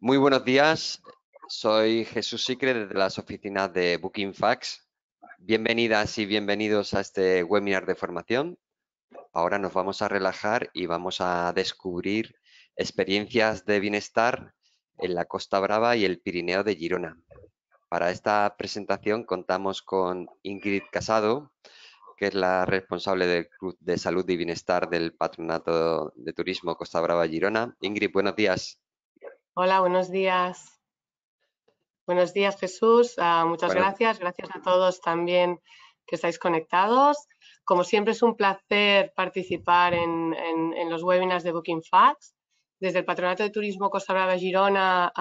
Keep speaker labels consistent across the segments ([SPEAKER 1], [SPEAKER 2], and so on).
[SPEAKER 1] Muy buenos días, soy Jesús Sicre desde las oficinas de Booking Fax. Bienvenidas y bienvenidos a este webinar de formación. Ahora nos vamos a relajar y vamos a descubrir experiencias de bienestar en la Costa Brava y el Pirineo de Girona. Para esta presentación contamos con Ingrid Casado, que es la responsable del Club de Salud y Bienestar del Patronato de Turismo Costa Brava Girona. Ingrid, buenos días.
[SPEAKER 2] Hola, buenos días. Buenos días, Jesús. Ah, muchas gracias. Gracias a todos también que estáis conectados. Como siempre, es un placer participar en, los webinars de Booking Facts. Desde el Patronato de Turismo Costa Brava Girona,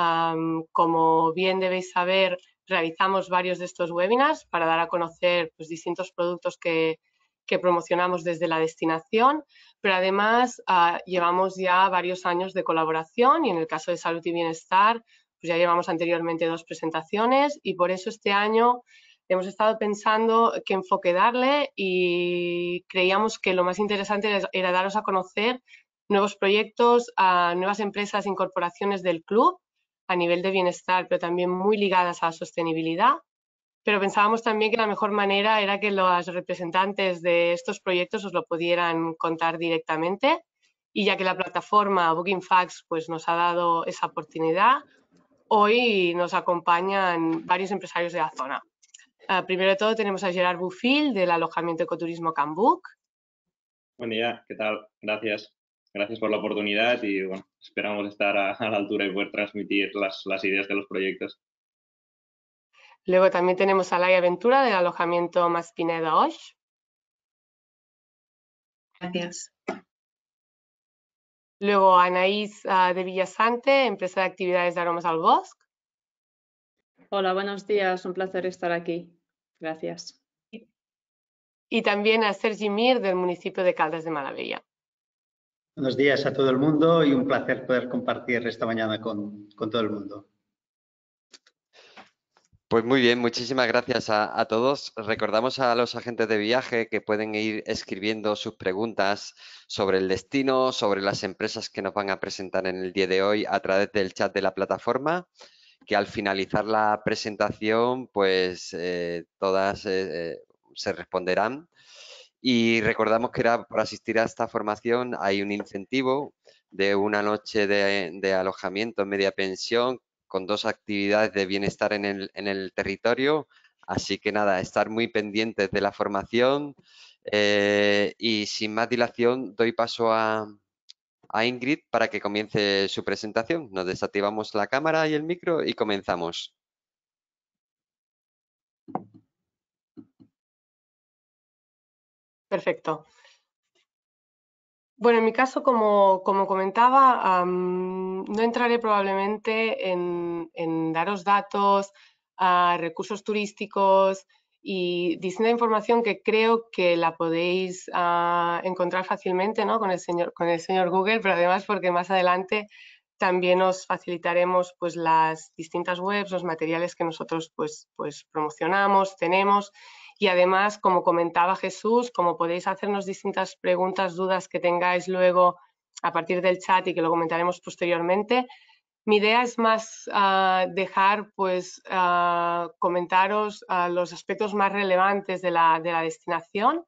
[SPEAKER 2] como bien debéis saber, realizamos varios de estos webinars para dar a conocer pues, distintos productos que, que promocionamos desde la destinación, pero además ah, llevamos ya varios años de colaboración y en el caso de salud y bienestar, pues ya llevamos anteriormente dos presentaciones y por eso este año hemos estado pensando qué enfoque darle y creíamos que lo más interesante era daros a conocer nuevos proyectos, a nuevas empresas, incorporaciones del club a nivel de bienestar, pero también muy ligadas a la sostenibilidad pero pensábamos también que la mejor manera era que los representantes de estos proyectos os lo pudieran contar directamente y ya que la plataforma Booking Facts pues, nos ha dado esa oportunidad, hoy nos acompañan varios empresarios de la zona. Uh, primero de todo tenemos a Gerard Bufil del alojamiento ecoturismo Cambuc.
[SPEAKER 3] Buen día, ¿qué tal? Gracias. Gracias por la oportunidad y esperamos estar a, la altura y poder transmitir las ideas de los proyectos.
[SPEAKER 2] Luego también tenemos a Laia Ventura del alojamiento Maspineda Osh.
[SPEAKER 4] Gracias.
[SPEAKER 2] Luego Anaís uh, de Villasante, empresa de actividades de aromas al bosque.
[SPEAKER 4] Hola, buenos días. Un placer estar aquí. Gracias.
[SPEAKER 2] Y también a Sergi Mir del municipio de Caldas de Malavella.
[SPEAKER 5] Buenos días a todo el mundo y un placer poder compartir esta mañana con, con todo el mundo.
[SPEAKER 1] Pues muy bien, muchísimas gracias a, todos. Recordamos a los agentes de viaje que pueden ir escribiendo sus preguntas sobre el destino, sobre las empresas que nos van a presentar en el día de hoy a través del chat de la plataforma, que al finalizar la presentación, pues eh, todas eh, eh, se responderán. Y recordamos que era por asistir a esta formación hay un incentivo de una noche de, de alojamiento en media pensión con dos actividades de bienestar en el, territorio. Así que nada, estar muy pendientes de la formación eh, y sin más dilación doy paso a, Ingrid para que comience su presentación. Nos desactivamos la cámara y el micro y comenzamos.
[SPEAKER 2] Perfecto. Bueno, en mi caso, como, comentaba, no entraré probablemente en, daros datos, a recursos turísticos y distinta información que creo que la podéis ah, encontrar fácilmente ¿no? con, el señor, con el señor Google, pero además porque más adelante también os facilitaremos pues, las distintas webs, los materiales que nosotros pues, pues, promocionamos, tenemos y además, como comentaba Jesús, como podéis hacernos distintas preguntas, dudas que tengáis luego a partir del chat y que lo comentaremos posteriormente, mi idea es más ah, dejar, pues, uh, comentaros uh, los aspectos más relevantes de la, de la, destinación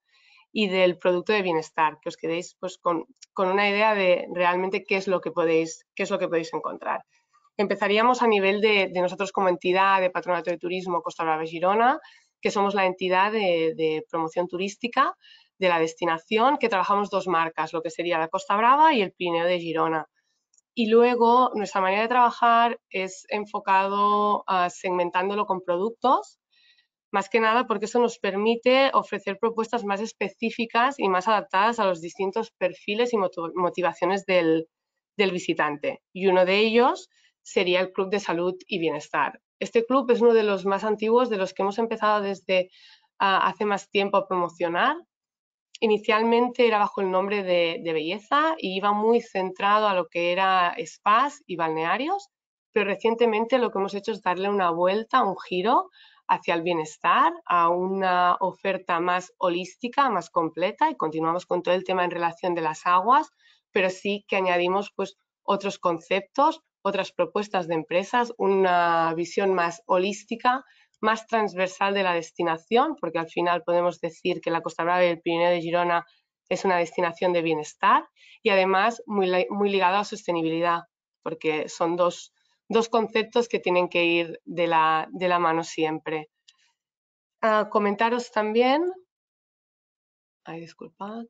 [SPEAKER 2] y del producto de bienestar, que os quedéis pues, con, con, una idea de realmente qué es lo que podéis, qué es lo que podéis encontrar. Empezaríamos a nivel de, de nosotros como entidad de Patronato de Turismo Costa Brava Girona, que somos la entidad de, promoción turística de la destinación, que trabajamos dos marcas, lo que sería la Costa Brava y el Pirineo de Girona. Y luego nuestra manera de trabajar es enfocado a segmentándolo con productos, más que nada porque eso nos permite ofrecer propuestas más específicas y más adaptadas a los distintos perfiles y motivaciones del visitante. Y uno de ellos sería el Club de Salud y Bienestar. Este club es uno de los más antiguos, de los que hemos empezado desde ah, hace más tiempo a promocionar. Inicialmente era bajo el nombre de, belleza y iba muy centrado a lo que era spas y balnearios, pero recientemente lo que hemos hecho es darle una vuelta, un giro hacia el bienestar, a una oferta más holística, más completa y continuamos con todo el tema en relación de las aguas, pero sí que añadimos pues otros conceptos otras propuestas de empresas, una visión más holística, más transversal de la destinación, porque al final podemos decir que la Costa Brava y el Pirineo de Girona es una destinación de bienestar y además muy, muy ligada a la sostenibilidad, porque son dos, conceptos que tienen que ir de la, mano siempre. Ah, comentaros también, ay, disculpad,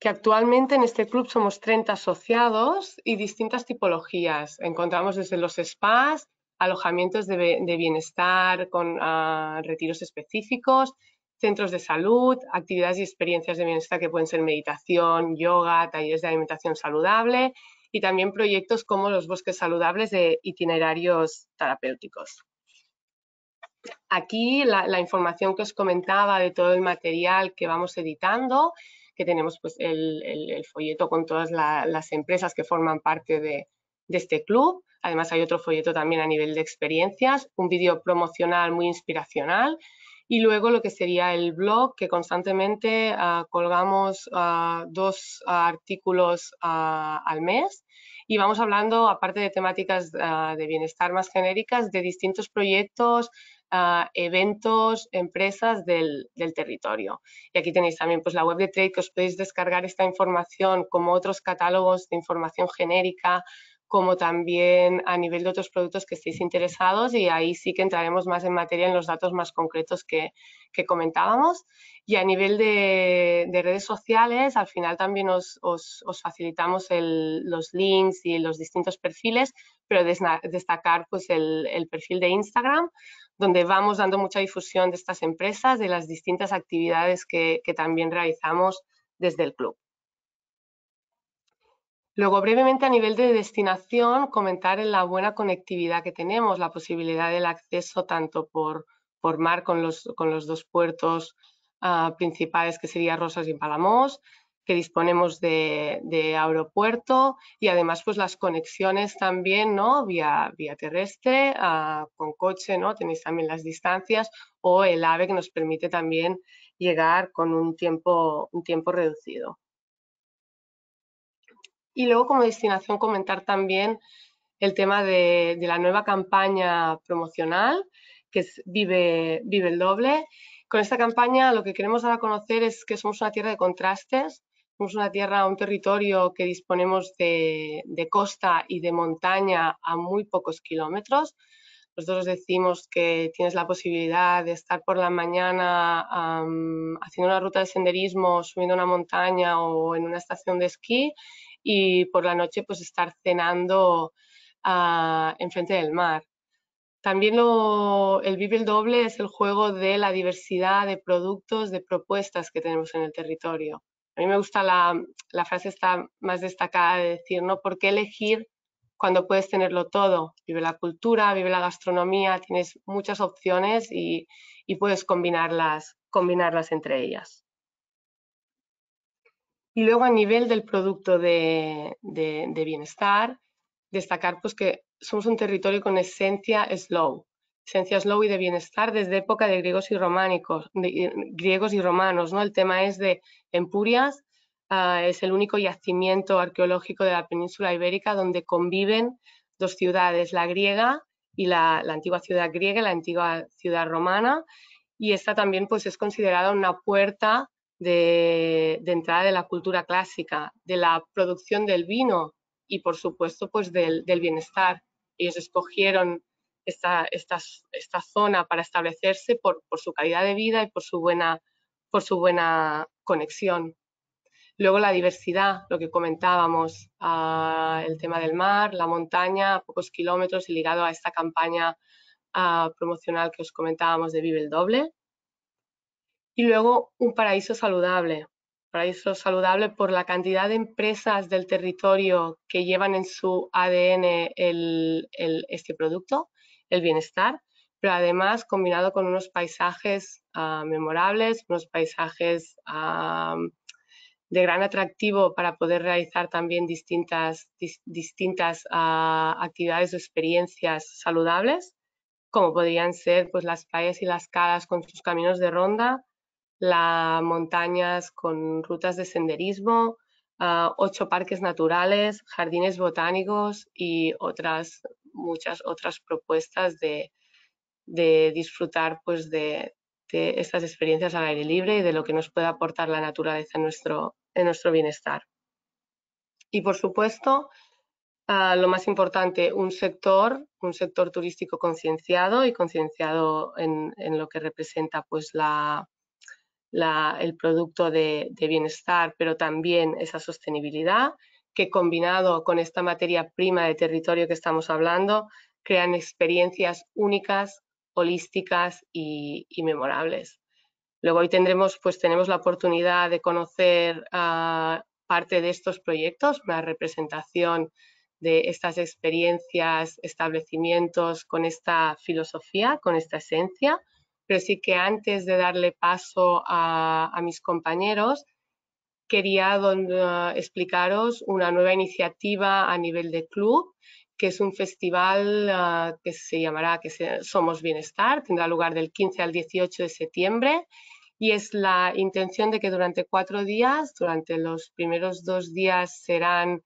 [SPEAKER 2] que actualmente en este club somos 30 asociados y distintas tipologías. Encontramos desde los spas, alojamientos de, bienestar con ah, retiros específicos, centros de salud, actividades y experiencias de bienestar que pueden ser meditación, yoga, talleres de alimentación saludable y también proyectos como los bosques saludables de itinerarios terapéuticos. Aquí la, información que os comentaba de todo el material que vamos editando, que tenemos pues el, folleto con todas las empresas que forman parte de, este club. Además hay otro folleto también a nivel de experiencias, un vídeo promocional muy inspiracional y luego lo que sería el blog, que constantemente ah, colgamos ah, dos artículos ah, al mes y vamos hablando, aparte de temáticas de bienestar más genéricas, de distintos proyectos, eventos, empresas del, del, territorio. Y aquí tenéis también pues, la web de Trade que os podéis descargar esta información como otros catálogos de información genérica como también a nivel de otros productos que estéis interesados y ahí sí que entraremos más en materia en los datos más concretos que, comentábamos. Y a nivel de, redes sociales, al final también os, facilitamos los links y los distintos perfiles, pero destacar pues el, perfil de Instagram, donde vamos dando mucha difusión de estas empresas, de las distintas actividades que también realizamos desde el club. Luego, brevemente a nivel de destinación, comentar en la buena conectividad que tenemos, la posibilidad del acceso tanto por, mar con los, con los dos puertos ah, principales que serían Rosas y Palamos, que disponemos de, aeropuerto y además pues las conexiones también ¿no? vía, vía terrestre, ah, con coche, ¿no? tenéis también las distancias o el AVE que nos permite también llegar con un tiempo, un tiempo reducido. Y luego como destinación comentar también el tema de, la nueva campaña promocional que es Vive, Vive el Doble. Con esta campaña lo que queremos dar a conocer es que somos una tierra de contrastes, somos una tierra, un territorio que disponemos de, costa y de montaña a muy pocos kilómetros. Nosotros decimos que tienes la posibilidad de estar por la mañana haciendo una ruta de senderismo, subiendo una montaña o en una estación de esquí y por la noche pues estar cenando uh, enfrente del mar. También el Vive el Doble es el juego de la diversidad de productos, de propuestas que tenemos en el territorio. A mí me gusta la, frase más destacada de decir, ¿no? ¿Por qué elegir cuando puedes tenerlo todo? Vive la cultura, vive la gastronomía, tienes muchas opciones y, puedes combinarlas, combinarlas entre ellas. Y luego a nivel del producto de, bienestar, destacar pues que somos un territorio con esencia slow, esencia slow y de bienestar desde época de griegos y románicos, griegos y romanos. ¿no? El tema es de Empurias, ah, es el único yacimiento arqueológico de la península ibérica donde conviven dos ciudades, la griega y la, antigua ciudad griega y la antigua ciudad romana. Y esta también pues, es considerada una puerta de, entrada de la cultura clásica, de la producción del vino y por supuesto pues del, bienestar. Ellos escogieron esta, esta, esta, zona para establecerse por, su calidad de vida y por su buena, por su buena conexión. Luego la diversidad, lo que comentábamos, ah, el tema del mar, la montaña, a pocos kilómetros y ligado a esta campaña ah, promocional que os comentábamos de Vive el Doble. Y luego un paraíso saludable. Paraíso saludable por la cantidad de empresas del territorio que llevan en su ADN este producto, el bienestar, pero además combinado con unos paisajes ah, memorables, unos paisajes ah, de gran atractivo para poder realizar también distintas, distintas ah, actividades o experiencias saludables, como podrían ser pues, las playas y las calas con sus caminos de ronda, las montañas con rutas de senderismo, ocho parques naturales, jardines botánicos y otras, muchas otras propuestas de, disfrutar pues, de, estas experiencias al aire libre y de lo que nos puede aportar la naturaleza en nuestro, en nuestro bienestar. Y por supuesto, lo más importante, un sector, un sector turístico concienciado y concienciado en, lo que representa pues, la, el producto de, bienestar, pero también esa sostenibilidad, que combinado con esta materia prima de territorio que estamos hablando, crean experiencias únicas, holísticas y, memorables. Luego hoy tendremos, pues tenemos la oportunidad de conocer uh, parte de estos proyectos, una representación de estas experiencias, establecimientos con esta filosofía, con esta esencia, pero sí que antes de darle paso a, mis compañeros, quería explicaros una nueva iniciativa a nivel de club, que es un festival ah, que se llamará que Somos Bienestar, tendrá lugar del 15 al 18 de septiembre y es la intención de que durante cuatro días, durante los primeros dos días serán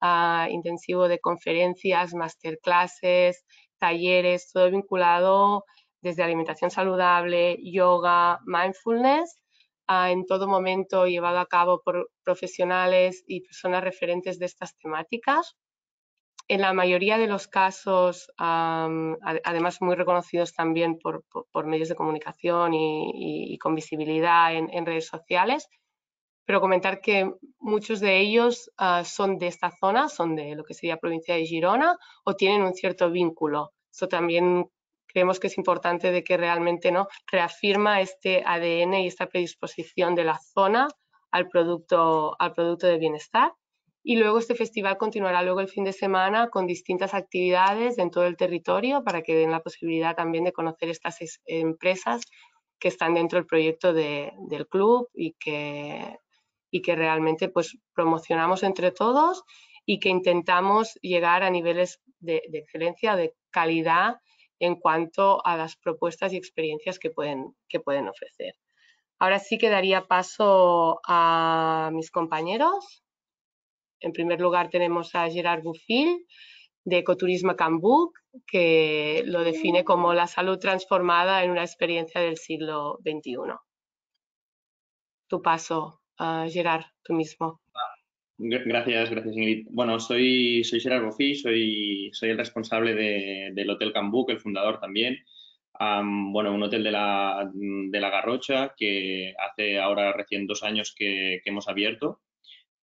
[SPEAKER 2] uh, intensivo de conferencias, masterclasses, talleres, todo vinculado desde alimentación saludable, yoga, mindfulness, uh, en todo momento llevado a cabo por profesionales y personas referentes de estas temáticas. En la mayoría de los casos, um, además muy reconocidos también por, por, medios de comunicación y, y, con visibilidad en, en redes sociales, pero comentar que muchos de ellos ah, son de esta zona, son de lo que sería provincia de Girona o tienen un cierto vínculo. Eso también creemos que es importante de que realmente no reafirma este ADN y esta predisposición de la zona al producto, al producto de bienestar. Y luego este festival continuará luego el fin de semana con distintas actividades en todo el territorio para que den la posibilidad también de conocer estas empresas que están dentro del proyecto del club y que y que realmente pues promocionamos entre todos y que intentamos llegar a niveles de, excelencia, de calidad en cuanto a las propuestas y experiencias que pueden, que pueden ofrecer. Ahora sí que daría paso a mis compañeros. En primer lugar tenemos a Gerard Buffil de Ecoturismo Cambuc, que lo define como la salud transformada en una experiencia del siglo XXI. Tu paso, Gerard, tú mismo.
[SPEAKER 3] Gracias, gracias Ingrid. Bueno, soy, soy Gerard Bofi, soy, soy el responsable del Hotel Cambuc, el fundador también. bueno, un hotel de la, de la Garrocha que hace ahora recién dos años que, hemos abierto.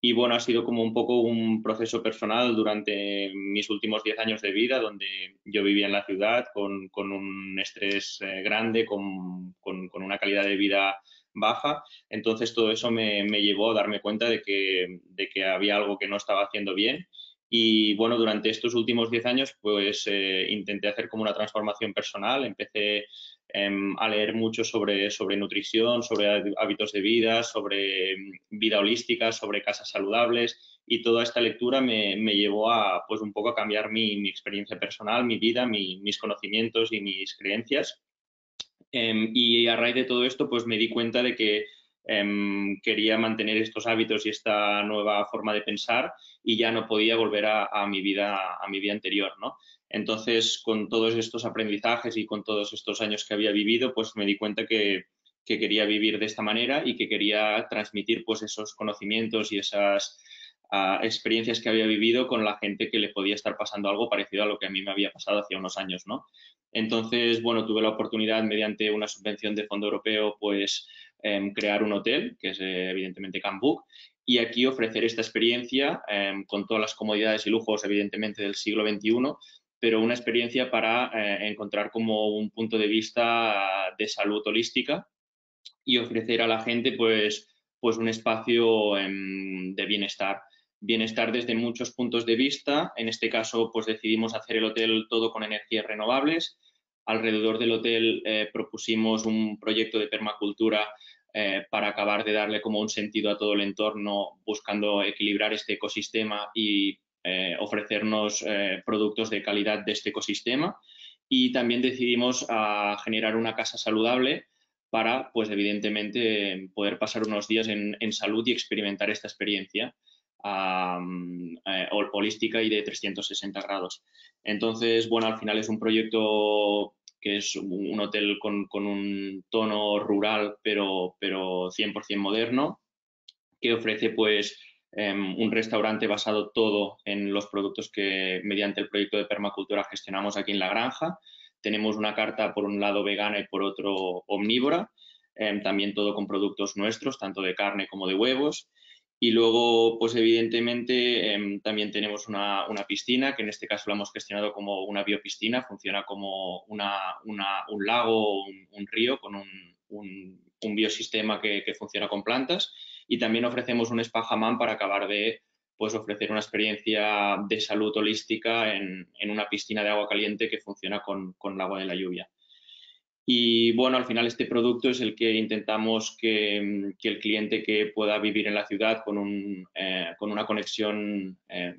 [SPEAKER 3] Y bueno, ha sido como un poco un proceso personal durante mis últimos diez años de vida, donde yo vivía en la ciudad con, con un estrés eh, grande, con, con, con, una calidad de vida baja. Entonces todo eso me, llevó a darme cuenta de que, de que, había algo que no estaba haciendo bien. Y bueno, durante estos últimos 10 años pues eh, intenté hacer como una transformación personal. Empecé em, a leer mucho sobre, sobre nutrición, sobre hábitos de vida, sobre em, vida holística, sobre casas saludables y toda esta lectura me, me, llevó a, pues un poco a cambiar mi, mi experiencia personal, mi vida, mis conocimientos y mis creencias. Em, y a raíz de todo esto, pues me di cuenta de que em, quería mantener estos hábitos y esta nueva forma de pensar y ya no podía volver a, mi vida a mi vida anterior, ¿no? Entonces, con todos estos aprendizajes y con todos estos años que había vivido, pues me di cuenta que, que quería vivir de esta manera y que quería transmitir pues esos conocimientos y esas experiencias que había vivido con la gente que le podía estar pasando algo parecido a lo que a mí me había pasado hace unos años, ¿no? Entonces, bueno, tuve la oportunidad mediante una subvención de fondo europeo, pues, em, crear un hotel, que es eh, evidentemente Cambuk, y aquí ofrecer esta experiencia em, con todas las comodidades y lujos, evidentemente, del siglo XXI, pero una experiencia para eh, encontrar como un punto de vista de salud holística y ofrecer a la gente, pues, pues un espacio em, de bienestar bienestar desde muchos puntos de vista. En este caso, pues decidimos hacer el hotel todo con energías renovables. Alrededor del hotel eh, propusimos un proyecto de permacultura eh, para acabar de darle como un sentido a todo el entorno, buscando equilibrar este ecosistema y eh, ofrecernos productos de calidad de este ecosistema. Y también decidimos generar una casa saludable para, pues evidentemente, poder pasar unos días en salud y experimentar esta experiencia eh, holística y de 360 grados. Entonces, bueno, al final es un proyecto que es un hotel con, un tono rural, pero, pero 100% moderno, que ofrece pues em, un restaurante basado todo en los productos que mediante el proyecto de permacultura gestionamos aquí en la granja. Tenemos una carta por un lado vegana y por otro omnívora, em, también todo con productos nuestros, tanto de carne como de huevos. Y luego, pues evidentemente, em, también tenemos una, piscina, que en este caso la hemos gestionado como una biopiscina, funciona como una, un lago o un, río con un, biosistema que, funciona con plantas. Y también ofrecemos un spa hamam para acabar de pues, ofrecer una experiencia de salud holística en, una piscina de agua caliente que funciona con, con el agua de la lluvia. Y bueno, al final este producto es el que intentamos que, el cliente que pueda vivir en la ciudad con, un, eh, con una conexión eh,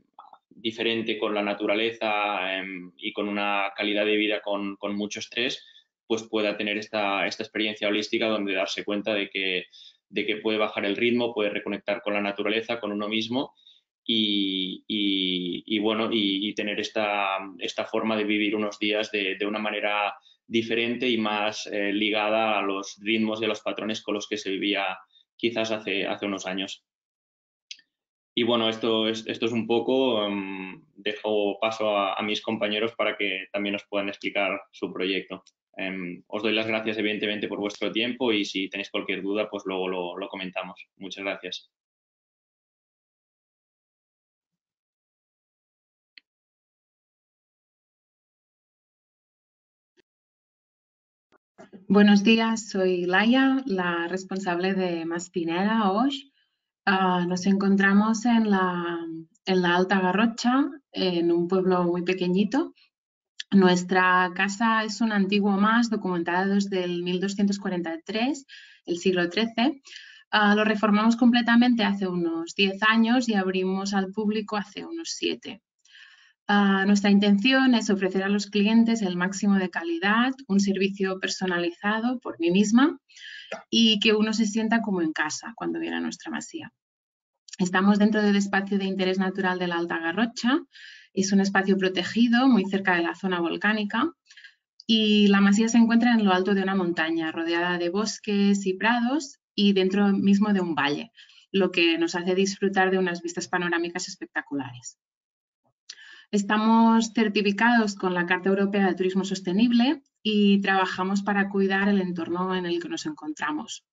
[SPEAKER 3] diferente con la naturaleza em, y con una calidad de vida con, con, mucho estrés, pues pueda tener esta, esta experiencia holística donde darse cuenta de que, de que puede bajar el ritmo, puede reconectar con la naturaleza, con uno mismo y, y, bueno, y, tener esta, esta, forma de vivir unos días de, de una manera diferente y más eh, ligada a los ritmos y a los patrones con los que se vivía quizás hace, hace unos años. Y bueno, esto es, esto es un poco, em, dejo paso a, mis compañeros para que también nos puedan explicar su proyecto. Em, os doy las gracias evidentemente por vuestro tiempo y si tenéis cualquier duda, pues luego lo, lo comentamos. Muchas gracias.
[SPEAKER 6] Buenos días, soy Laia, la responsable de Maspinera hoy. Ah, nos encontramos en la, Alta Garrocha, en un pueblo muy pequeñito. Nuestra casa es un antiguo más documentada desde el 1243, el siglo XIII. Ah, lo reformamos completamente hace unos 10 años y abrimos al público hace unos 7. Ah, nuestra intención es ofrecer a los clientes el máximo de calidad, un servicio personalizado por mí misma y que uno se sienta como en casa cuando viene a nuestra masía. Estamos dentro del espacio de interés natural de la Alta Garrocha. Es un espacio protegido muy cerca de la zona volcánica y la masía se encuentra en lo alto de una montaña rodeada de bosques y prados y dentro mismo de un valle, lo que nos hace disfrutar de unas vistas panorámicas espectaculares. Estamos certificados con la Carta Europea de Turismo Sostenible y trabajamos para cuidar el entorno en el que nos encontramos.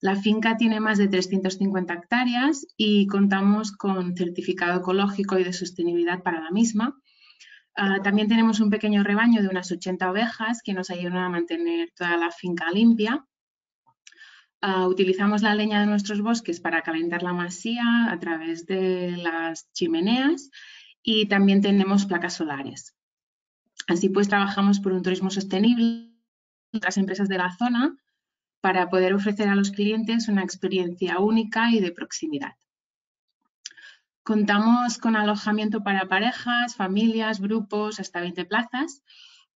[SPEAKER 6] La finca tiene más de 350 hectáreas y contamos con certificado ecológico y de sostenibilidad para la misma. Ah, también tenemos un pequeño rebaño de unas 80 ovejas que nos ayudan a mantener toda la finca limpia. Ah, utilizamos la leña de nuestros bosques para calentar la masía a través de las chimeneas y también tenemos placas solares. Así pues, trabajamos por un turismo sostenible otras empresas de la zona para poder ofrecer a los clientes una experiencia única y de proximidad. Contamos con alojamiento para parejas, familias, grupos, hasta 20 plazas.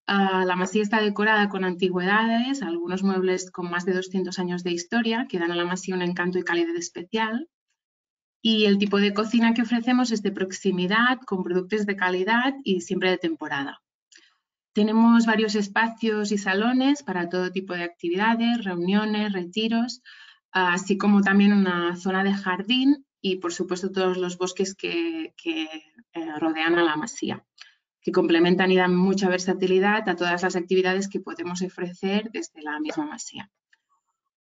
[SPEAKER 6] Ah, la masía está decorada con antigüedades, algunos muebles con más de 200 años de historia que dan a la masía un encanto y calidad especial. Y el tipo de cocina que ofrecemos es de proximidad, con productos de calidad y siempre de temporada. Tenemos varios espacios y salones para todo tipo de actividades, reuniones, retiros, así como también una zona de jardín y, por supuesto, todos los bosques que, eh, rodean a la masía, que complementan y dan mucha versatilidad a todas las actividades que podemos ofrecer desde la misma masía.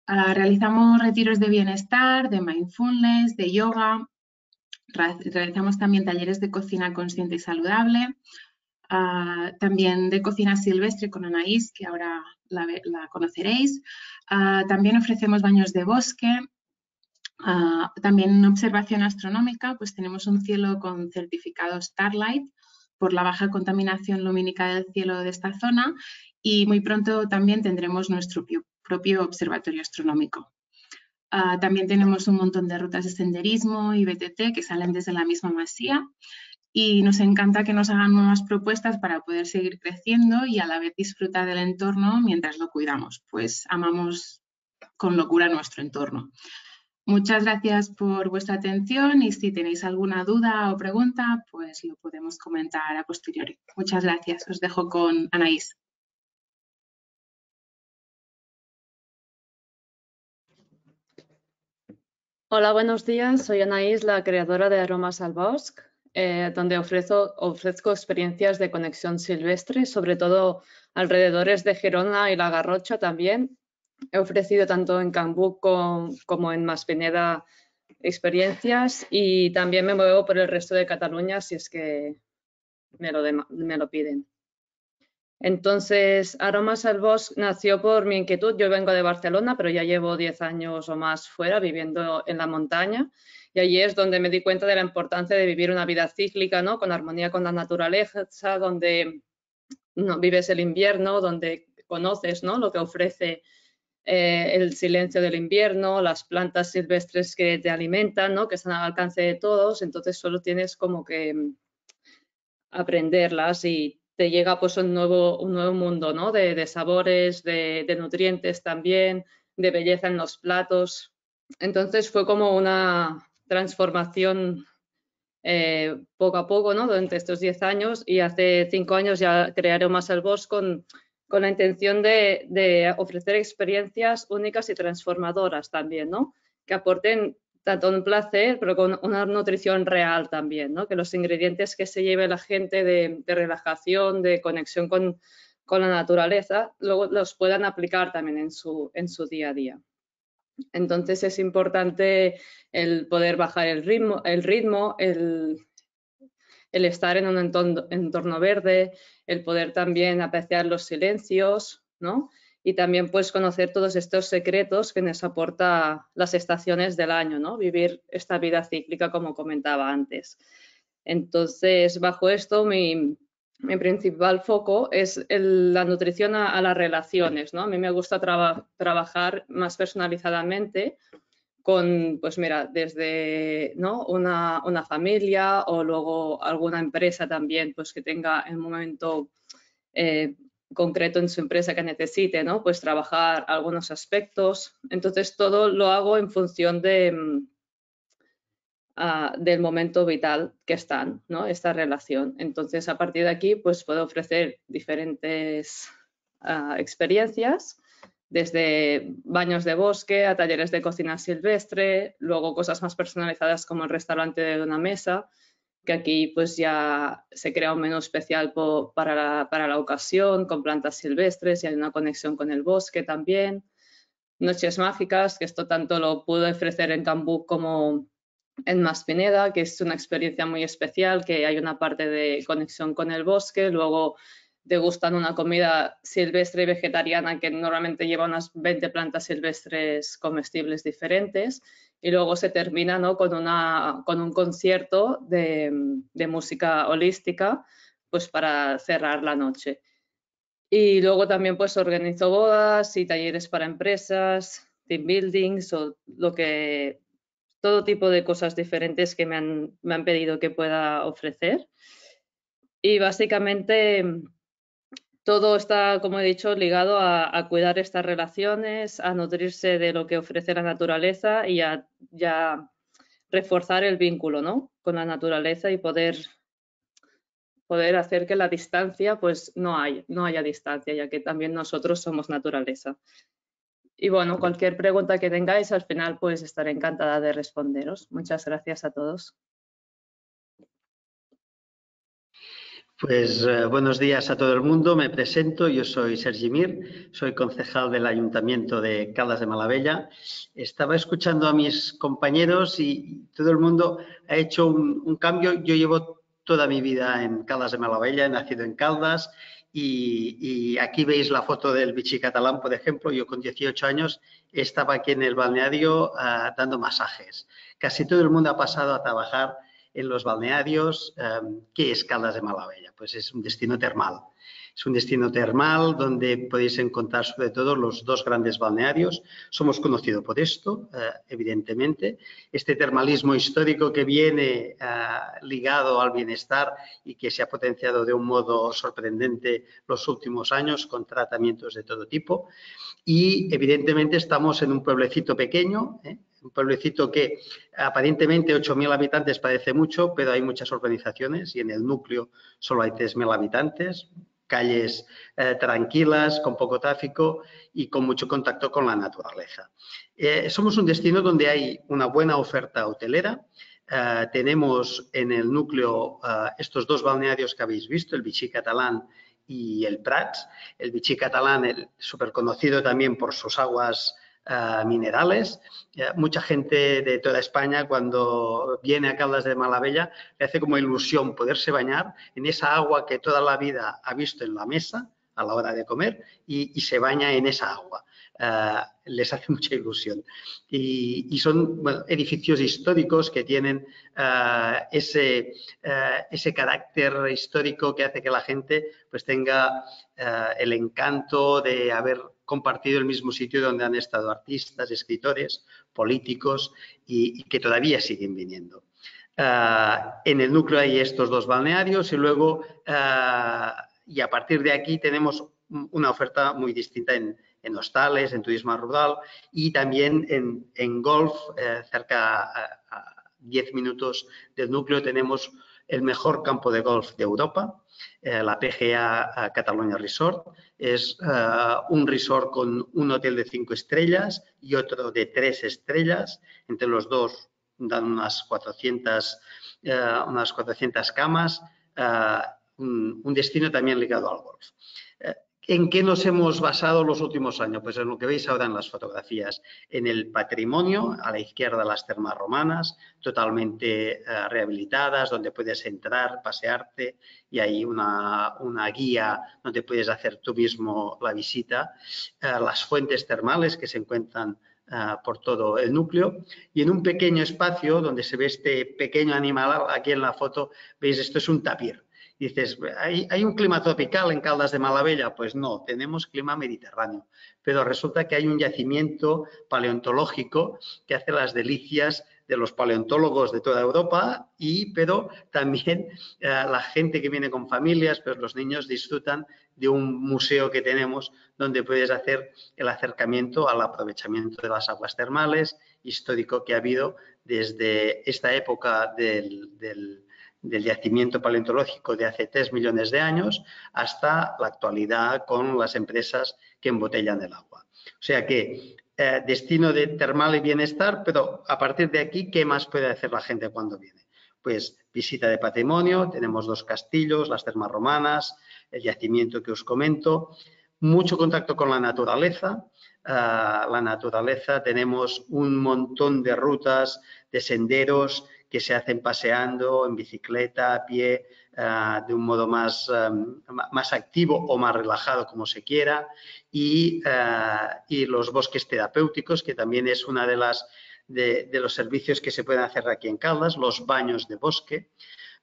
[SPEAKER 6] Ah, realizamos retiros de bienestar, de mindfulness, de yoga. Realizamos también talleres de cocina consciente y saludable. Ah, también de cocina silvestre con Anaís, que ahora la, conoceréis. Ah, también ofrecemos baños de bosque. también observación astronómica, pues tenemos un cielo con certificado Starlight por la baja contaminación lumínica del cielo de esta zona y muy pronto también tendremos nuestro propio observatorio astronómico. Ah, también tenemos un montón de rutas de senderismo y BTT que salen desde la misma masía y nos encanta que nos hagan nuevas propuestas para poder seguir creciendo y a la vez disfrutar del entorno mientras lo cuidamos, pues amamos con locura nuestro entorno. Muchas gracias por vuestra atención y si tenéis alguna duda o pregunta, pues lo podemos comentar a posteriori. Muchas gracias. Os dejo con Anaís.
[SPEAKER 4] Hola, buenos días. Soy Anaís, la creadora de Aromas al Bosque, eh, donde ofrezco, ofrezco experiencias de conexión silvestre, sobre todo alrededores de Gerona y La Garrocha también, He ofrecido tanto en Cambú como en Maspineda experiencias y también me muevo por el resto de Cataluña si es que me lo piden. Entonces, Aromas al Bosque nació por mi inquietud. Yo vengo de Barcelona, pero ya llevo 10 años o más fuera viviendo en la montaña. Y allí es donde me di cuenta de la importancia de vivir una vida cíclica, ¿no? con armonía con la naturaleza, donde no, vives el invierno, donde conoces ¿no? lo que ofrece eh, el silencio del invierno, las plantas silvestres que te alimentan, ¿no? que están al alcance de todos, entonces solo tienes como que mm, aprenderlas y te llega pues un nuevo, un nuevo mundo ¿no? de, sabores, de, nutrientes también, de belleza en los platos. Entonces fue como una transformación eh, poco a poco ¿no? durante estos 10 años y hace 5 años ya crearé más el bosque con con la intención de, ofrecer experiencias únicas y transformadoras también, ¿no? Que aporten tanto un placer, pero con una nutrición real también, ¿no? Que los ingredientes que se lleve la gente de, relajación, de conexión con, la naturaleza, luego los puedan aplicar también en su, en su día a día. Entonces es importante el poder bajar el ritmo, el, ritmo, el estar en un entorno, verde, el poder también apreciar los silencios, ¿no? Y también pues conocer todos estos secretos que nos aporta las estaciones del año, ¿no? Vivir esta vida cíclica como comentaba antes. Entonces, bajo esto, mi, principal foco es la nutrición a, las relaciones, ¿no? A mí me gusta trabajar más personalizadamente con, pues mira, desde ¿no? una, una, familia o luego alguna empresa también, pues que tenga en un momento eh, concreto en su empresa que necesite, ¿no? Pues trabajar algunos aspectos. Entonces, todo lo hago en función de, mm, ah, del momento vital que están, ¿no? Esta relación. Entonces, a partir de aquí, pues puedo ofrecer diferentes ah, experiencias desde baños de bosque a talleres de cocina silvestre, luego cosas más personalizadas como el restaurante de una mesa, aquí pues ya se crea un menú especial para, la, para, la, ocasión con plantas silvestres y hay una conexión con el bosque también. Noches mágicas, que esto tanto lo pude ofrecer en Cambú como en Maspineda, que es una experiencia muy especial, que hay una parte de conexión con el bosque, luego degustan una comida silvestre y vegetariana que normalmente lleva unas 20 plantas silvestres comestibles diferentes y luego se termina ¿no? con, una, con un concierto de, de, música holística pues para cerrar la noche. Y luego también pues organizo bodas y talleres para empresas, team buildings o lo que todo tipo de cosas diferentes que me han, me han pedido que pueda ofrecer. Y básicamente todo está, como he dicho, ligado a, cuidar estas relaciones, a nutrirse de lo que ofrece la naturaleza y a, reforzar el vínculo ¿no? con la naturaleza y poder, poder hacer que la distancia, pues no, hay, no haya distancia, ya que también nosotros somos naturaleza. Y bueno, cualquier pregunta que tengáis, al final pues estaré encantada de responderos. Muchas gracias a todos.
[SPEAKER 5] Pues eh, buenos días a todo el mundo. Me presento. Yo soy Sergi Mir, soy concejal del Ayuntamiento de Caldas de Malavella. Estaba escuchando a mis compañeros y todo el mundo ha hecho un, cambio. Yo llevo toda mi vida en Caldas de Malavella, he nacido en Caldas y, aquí veis la foto del bichi catalán, por ejemplo. Yo con 18 años estaba aquí en el balneario ah, dando masajes. Casi todo el mundo ha pasado a trabajar en los balnearios. Em, ¿Qué es Caldas de Malavella? Pues es un destino termal. Es un destino termal donde podéis encontrar sobre todo los dos grandes balnearios. Somos conocidos por esto, eh, evidentemente. Este termalismo histórico que viene eh, ligado al bienestar y que se ha potenciado de un modo sorprendente los últimos años con tratamientos de todo tipo. Y evidentemente estamos en un pueblecito pequeño, ¿eh? Un pueblecito que aparentemente 8.000 habitantes parece mucho, pero hay muchas urbanizaciones y en el núcleo solo hay 3.000 habitantes, calles eh, tranquilas, con poco tráfico y con mucho contacto con la naturaleza. Eh, somos un destino donde hay una buena oferta hotelera. Eh, tenemos en el núcleo estos dos balnearios que habéis visto, el Vichy Catalán y el Prats. El Vichy Catalán, súper conocido también por sus aguas eh, minerales. Eh, mucha gente de toda España cuando viene a Caldas de Malavella le hace como ilusión poderse bañar en esa agua que toda la vida ha visto en la mesa a la hora de comer y, se baña en esa agua. Eh, les hace mucha ilusión. Y, son edificios históricos que tienen ese, ese carácter histórico que hace que la gente pues, tenga el encanto de haber compartido el mismo sitio donde han estado artistas, escritores, políticos y, que todavía siguen viniendo. Ah, en el núcleo hay estos dos balnearios y luego, ah, y a partir de aquí tenemos una oferta muy distinta en, hostales, en turismo rural y también en, golf, eh, cerca a 10 minutos del núcleo tenemos el mejor campo de golf de Europa, eh, la PGA Catalonia Resort. Es eh, un resort con un hotel de cinco estrellas y otro de tres estrellas. Entre los dos dan unas 400, eh, unas 400 camas. un, destino también ligado al golf. ¿En qué nos hemos basado los últimos años? Pues en lo que veis ahora en las fotografías, en el patrimonio, a la izquierda las termas romanas, totalmente eh, rehabilitadas, donde puedes entrar, pasearte y hay una, guía donde puedes hacer tú mismo la visita. Eh, las fuentes termales que se encuentran eh, por todo el núcleo y en un pequeño espacio donde se ve este pequeño animal, aquí en la foto, veis, esto es un tapir dices, ¿hay, un clima tropical en Caldas de Malavella? Pues no, tenemos clima mediterráneo. Pero resulta que hay un yacimiento paleontológico que hace las delicias de los paleontólogos de toda Europa y pero también eh, la gente que viene con familias, pues los niños disfrutan de un museo que tenemos donde puedes hacer el acercamiento al aprovechamiento de las aguas termales histórico que ha habido desde esta época del yacimiento paleontológico de hace 3 millones de años hasta la actualidad con las empresas que embotellan el agua. O sea que eh, destino de termal y bienestar, pero a partir de aquí, ¿qué más puede hacer la gente cuando viene? Pues visita de patrimonio, tenemos dos castillos, las termas romanas, el yacimiento que os comento, mucho contacto con la naturaleza. Eh, la naturaleza, tenemos un montón de rutas, de senderos que se hacen paseando en bicicleta, a pie, eh, de un modo más, em, más activo o más relajado, como se quiera, y, eh, y, los bosques terapéuticos, que también es una de las de, los servicios que se pueden hacer aquí en Caldas, los baños de bosque,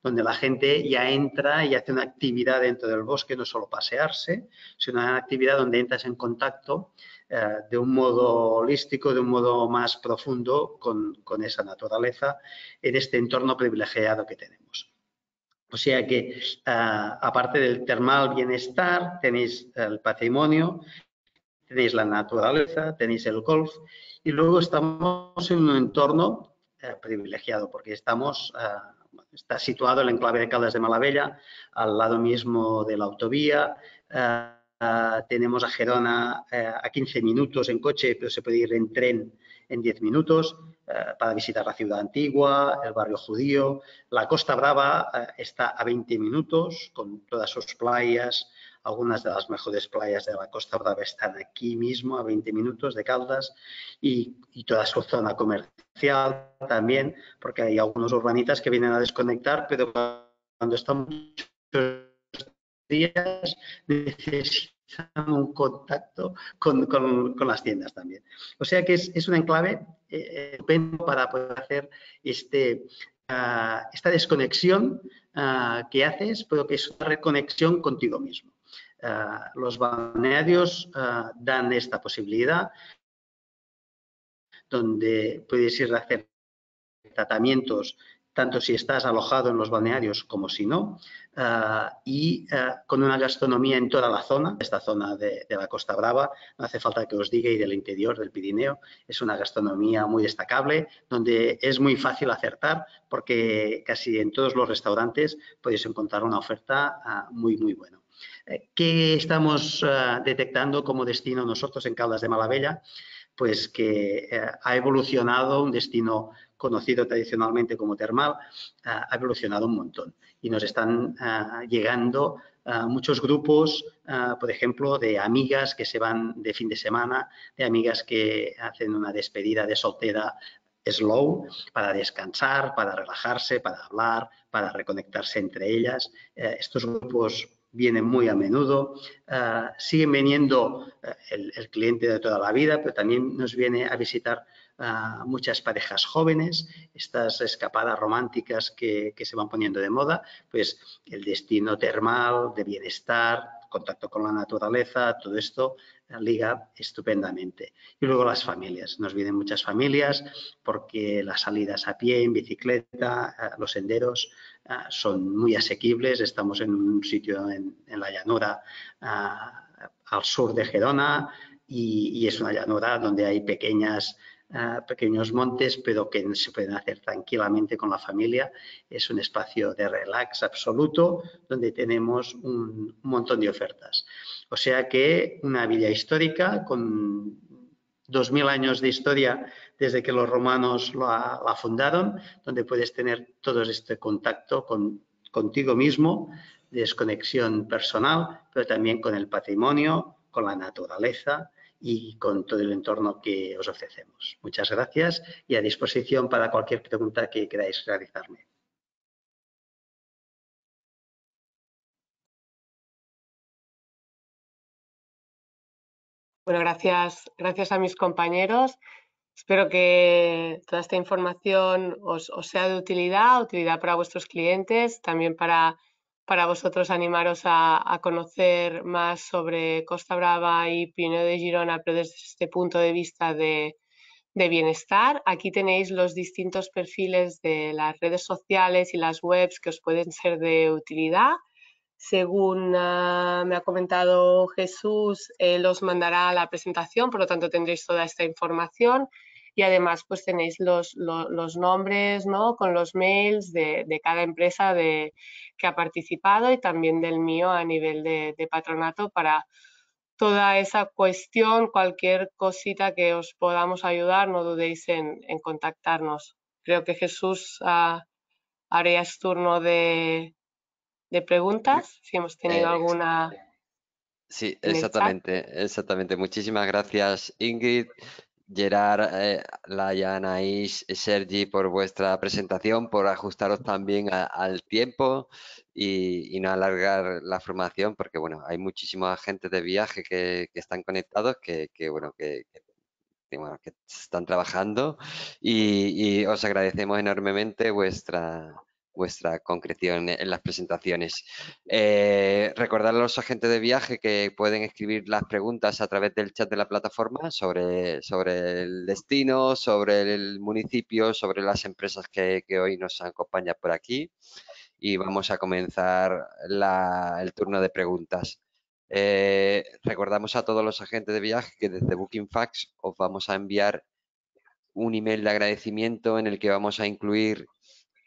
[SPEAKER 5] donde la gente ya entra y hace una actividad dentro del bosque, no solo pasearse, sino una actividad donde entras en contacto eh, de un modo holístico, de un modo más profundo con, esa naturaleza en este entorno privilegiado que tenemos. O sea que, eh, aparte del termal bienestar, tenéis el patrimonio, tenéis la naturaleza, tenéis el golf y luego estamos en un entorno eh, privilegiado porque estamos, está situado el enclave de Caldas de Malavella, al lado mismo de la autovía, tenemos a Gerona eh, a 15 minutos en coche, pero se puede ir en tren en 10 minutos eh, para visitar la ciudad antigua, el barrio judío. La Costa Brava eh, está a 20 minutos con todas sus playas. Algunas de las mejores playas de la Costa Brava están aquí mismo, a 20 minutos de Caldas, y, toda su zona comercial también, porque hay algunos urbanitas que vienen a desconectar, pero cuando están días necesitan un contacto con, las tiendas también. O sea que es, un enclave eh, para poder hacer este, ah, esta desconexión ah, que haces, pero que es una reconexión contigo mismo. Ah, los balnearios dan esta posibilidad donde puedes ir a hacer tratamientos tanto si estás alojado en los balnearios como si no, y con una gastronomía en toda la zona, esta zona de, la Costa Brava, no hace falta que os diga, y del interior del Pirineo, es una gastronomía muy destacable, donde es muy fácil acertar, porque casi en todos los restaurantes podéis encontrar una oferta muy, muy buena. Eh, ¿Qué estamos detectando como destino nosotros en Caldas de Malavella? Pues que eh, ha evolucionado un destino conocido tradicionalmente como termal, ha evolucionado un montón y nos están llegando muchos grupos, por ejemplo, de amigas que se van de fin de semana, de amigas que hacen una despedida de soltera slow para descansar, para relajarse, para hablar, para reconectarse entre ellas. Eh, estos grupos vienen muy a menudo, ah, siguen viniendo eh, el, cliente de toda la vida, pero también nos viene a visitar muchas parejas jóvenes, estas escapadas románticas que, se van poniendo de moda, pues el destino termal, de bienestar, contacto con la naturaleza, todo esto liga estupendamente. Y luego las familias, nos vienen muchas familias porque las salidas a pie, en bicicleta, los senderos son muy asequibles, estamos en un sitio en, la llanura al sur de Gerona y, es una llanura donde hay pequeñas pequeños montes, pero que se pueden hacer tranquilamente con la familia. Es un espacio de relax absoluto donde tenemos un, montón de ofertas. O sea que una villa histórica con 2.000 años de historia desde que los romanos la, fundaron, donde puedes tener todo este contacto con, contigo mismo, desconexión personal, pero también con el patrimonio, con la naturaleza, y con todo el entorno que os ofrecemos. Muchas gracias y a disposición para cualquier pregunta que queráis realizarme.
[SPEAKER 2] Bueno, gracias, gracias a mis compañeros. Espero que toda esta información os, os sea de utilidad, utilidad para vuestros clientes, también para para vosotros animaros a, conocer más sobre Costa Brava y Pirineo de Girona, pero desde este punto de vista de, bienestar. Aquí tenéis los distintos perfiles de las redes sociales y las webs que os pueden ser de utilidad. Según ah, me ha comentado Jesús, él os mandará la presentación, por lo tanto tendréis toda esta información y además pues tenéis los, nombres ¿no? con los mails de, cada empresa de, que ha participado y también del mío a nivel de, patronato para toda esa cuestión, cualquier cosita que os podamos ayudar, no dudéis en, contactarnos. Creo que Jesús uh, harías turno de, preguntas, si hemos tenido eh, alguna.
[SPEAKER 1] Sí, exactamente, exactamente. Muchísimas gracias, Ingrid. Gerard, eh, Laia, Anaís, Sergi, por vuestra presentación, por ajustaros también al tiempo y, no alargar la formación, porque bueno, hay muchísimos agentes de viaje que, están conectados, que, bueno, que, que están trabajando y, os agradecemos enormemente vuestra, vuestra concreción en las presentaciones. Eh, recordar a los agentes de viaje que pueden escribir las preguntas a través del chat de la plataforma sobre, sobre el destino, sobre el municipio, sobre las empresas que, hoy nos acompañan por aquí. Y vamos a comenzar el turno de preguntas. Eh, recordamos a todos los agentes de viaje que desde Booking Fax os vamos a enviar un email de agradecimiento en el que vamos a incluir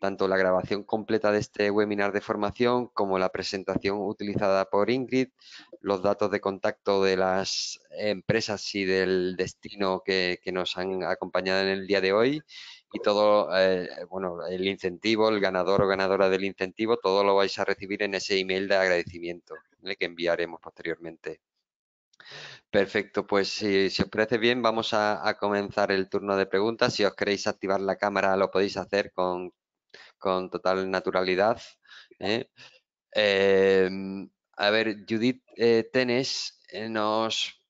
[SPEAKER 1] tanto la grabación completa de este webinar de formación como la presentación utilizada por Ingrid, los datos de contacto de las empresas y del destino que, nos han acompañado en el día de hoy y todo, eh, bueno, el incentivo, el ganador o ganadora del incentivo, todo lo vais a recibir en ese email de agradecimiento que enviaremos posteriormente. Perfecto, pues si, os parece bien, vamos a, comenzar el turno de preguntas. Si os queréis activar la cámara, lo podéis hacer con, con total naturalidad. ¿eh? Em, a ver, Judith eh, Tenes eh, nos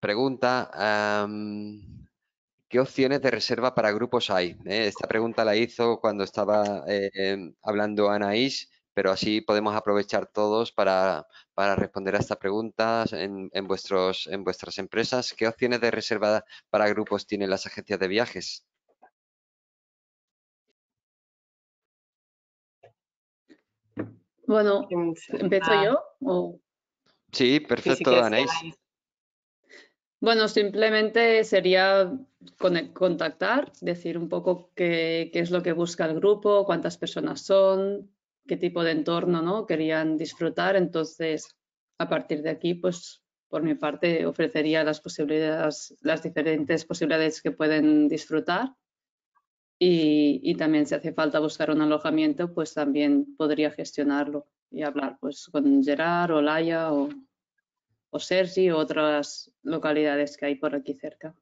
[SPEAKER 1] pregunta ¿qué opciones de reserva para grupos hay? Esta pregunta la hizo cuando estaba em, hablando Anaís, pero así podemos aprovechar todos para, responder a esta pregunta en, en, vuestros, en vuestras empresas. ¿Qué opciones de reserva para grupos tienen las agencias de viajes?
[SPEAKER 4] Bueno, ¿empiezo yo?
[SPEAKER 1] Sí, perfecto, sí,
[SPEAKER 4] Bueno, simplemente sería contactar, decir un poco qué, qué, es lo que busca el grupo, cuántas personas son, qué tipo de entorno ¿no? querían disfrutar. Entonces, a partir de aquí, pues por mi parte ofrecería las posibilidades, las diferentes posibilidades que pueden disfrutar. Y, también si hace falta buscar un alojamiento, pues también podría gestionarlo y hablar pues con Gerard o Laia o, o Sergi o otras localidades que hay por aquí cerca.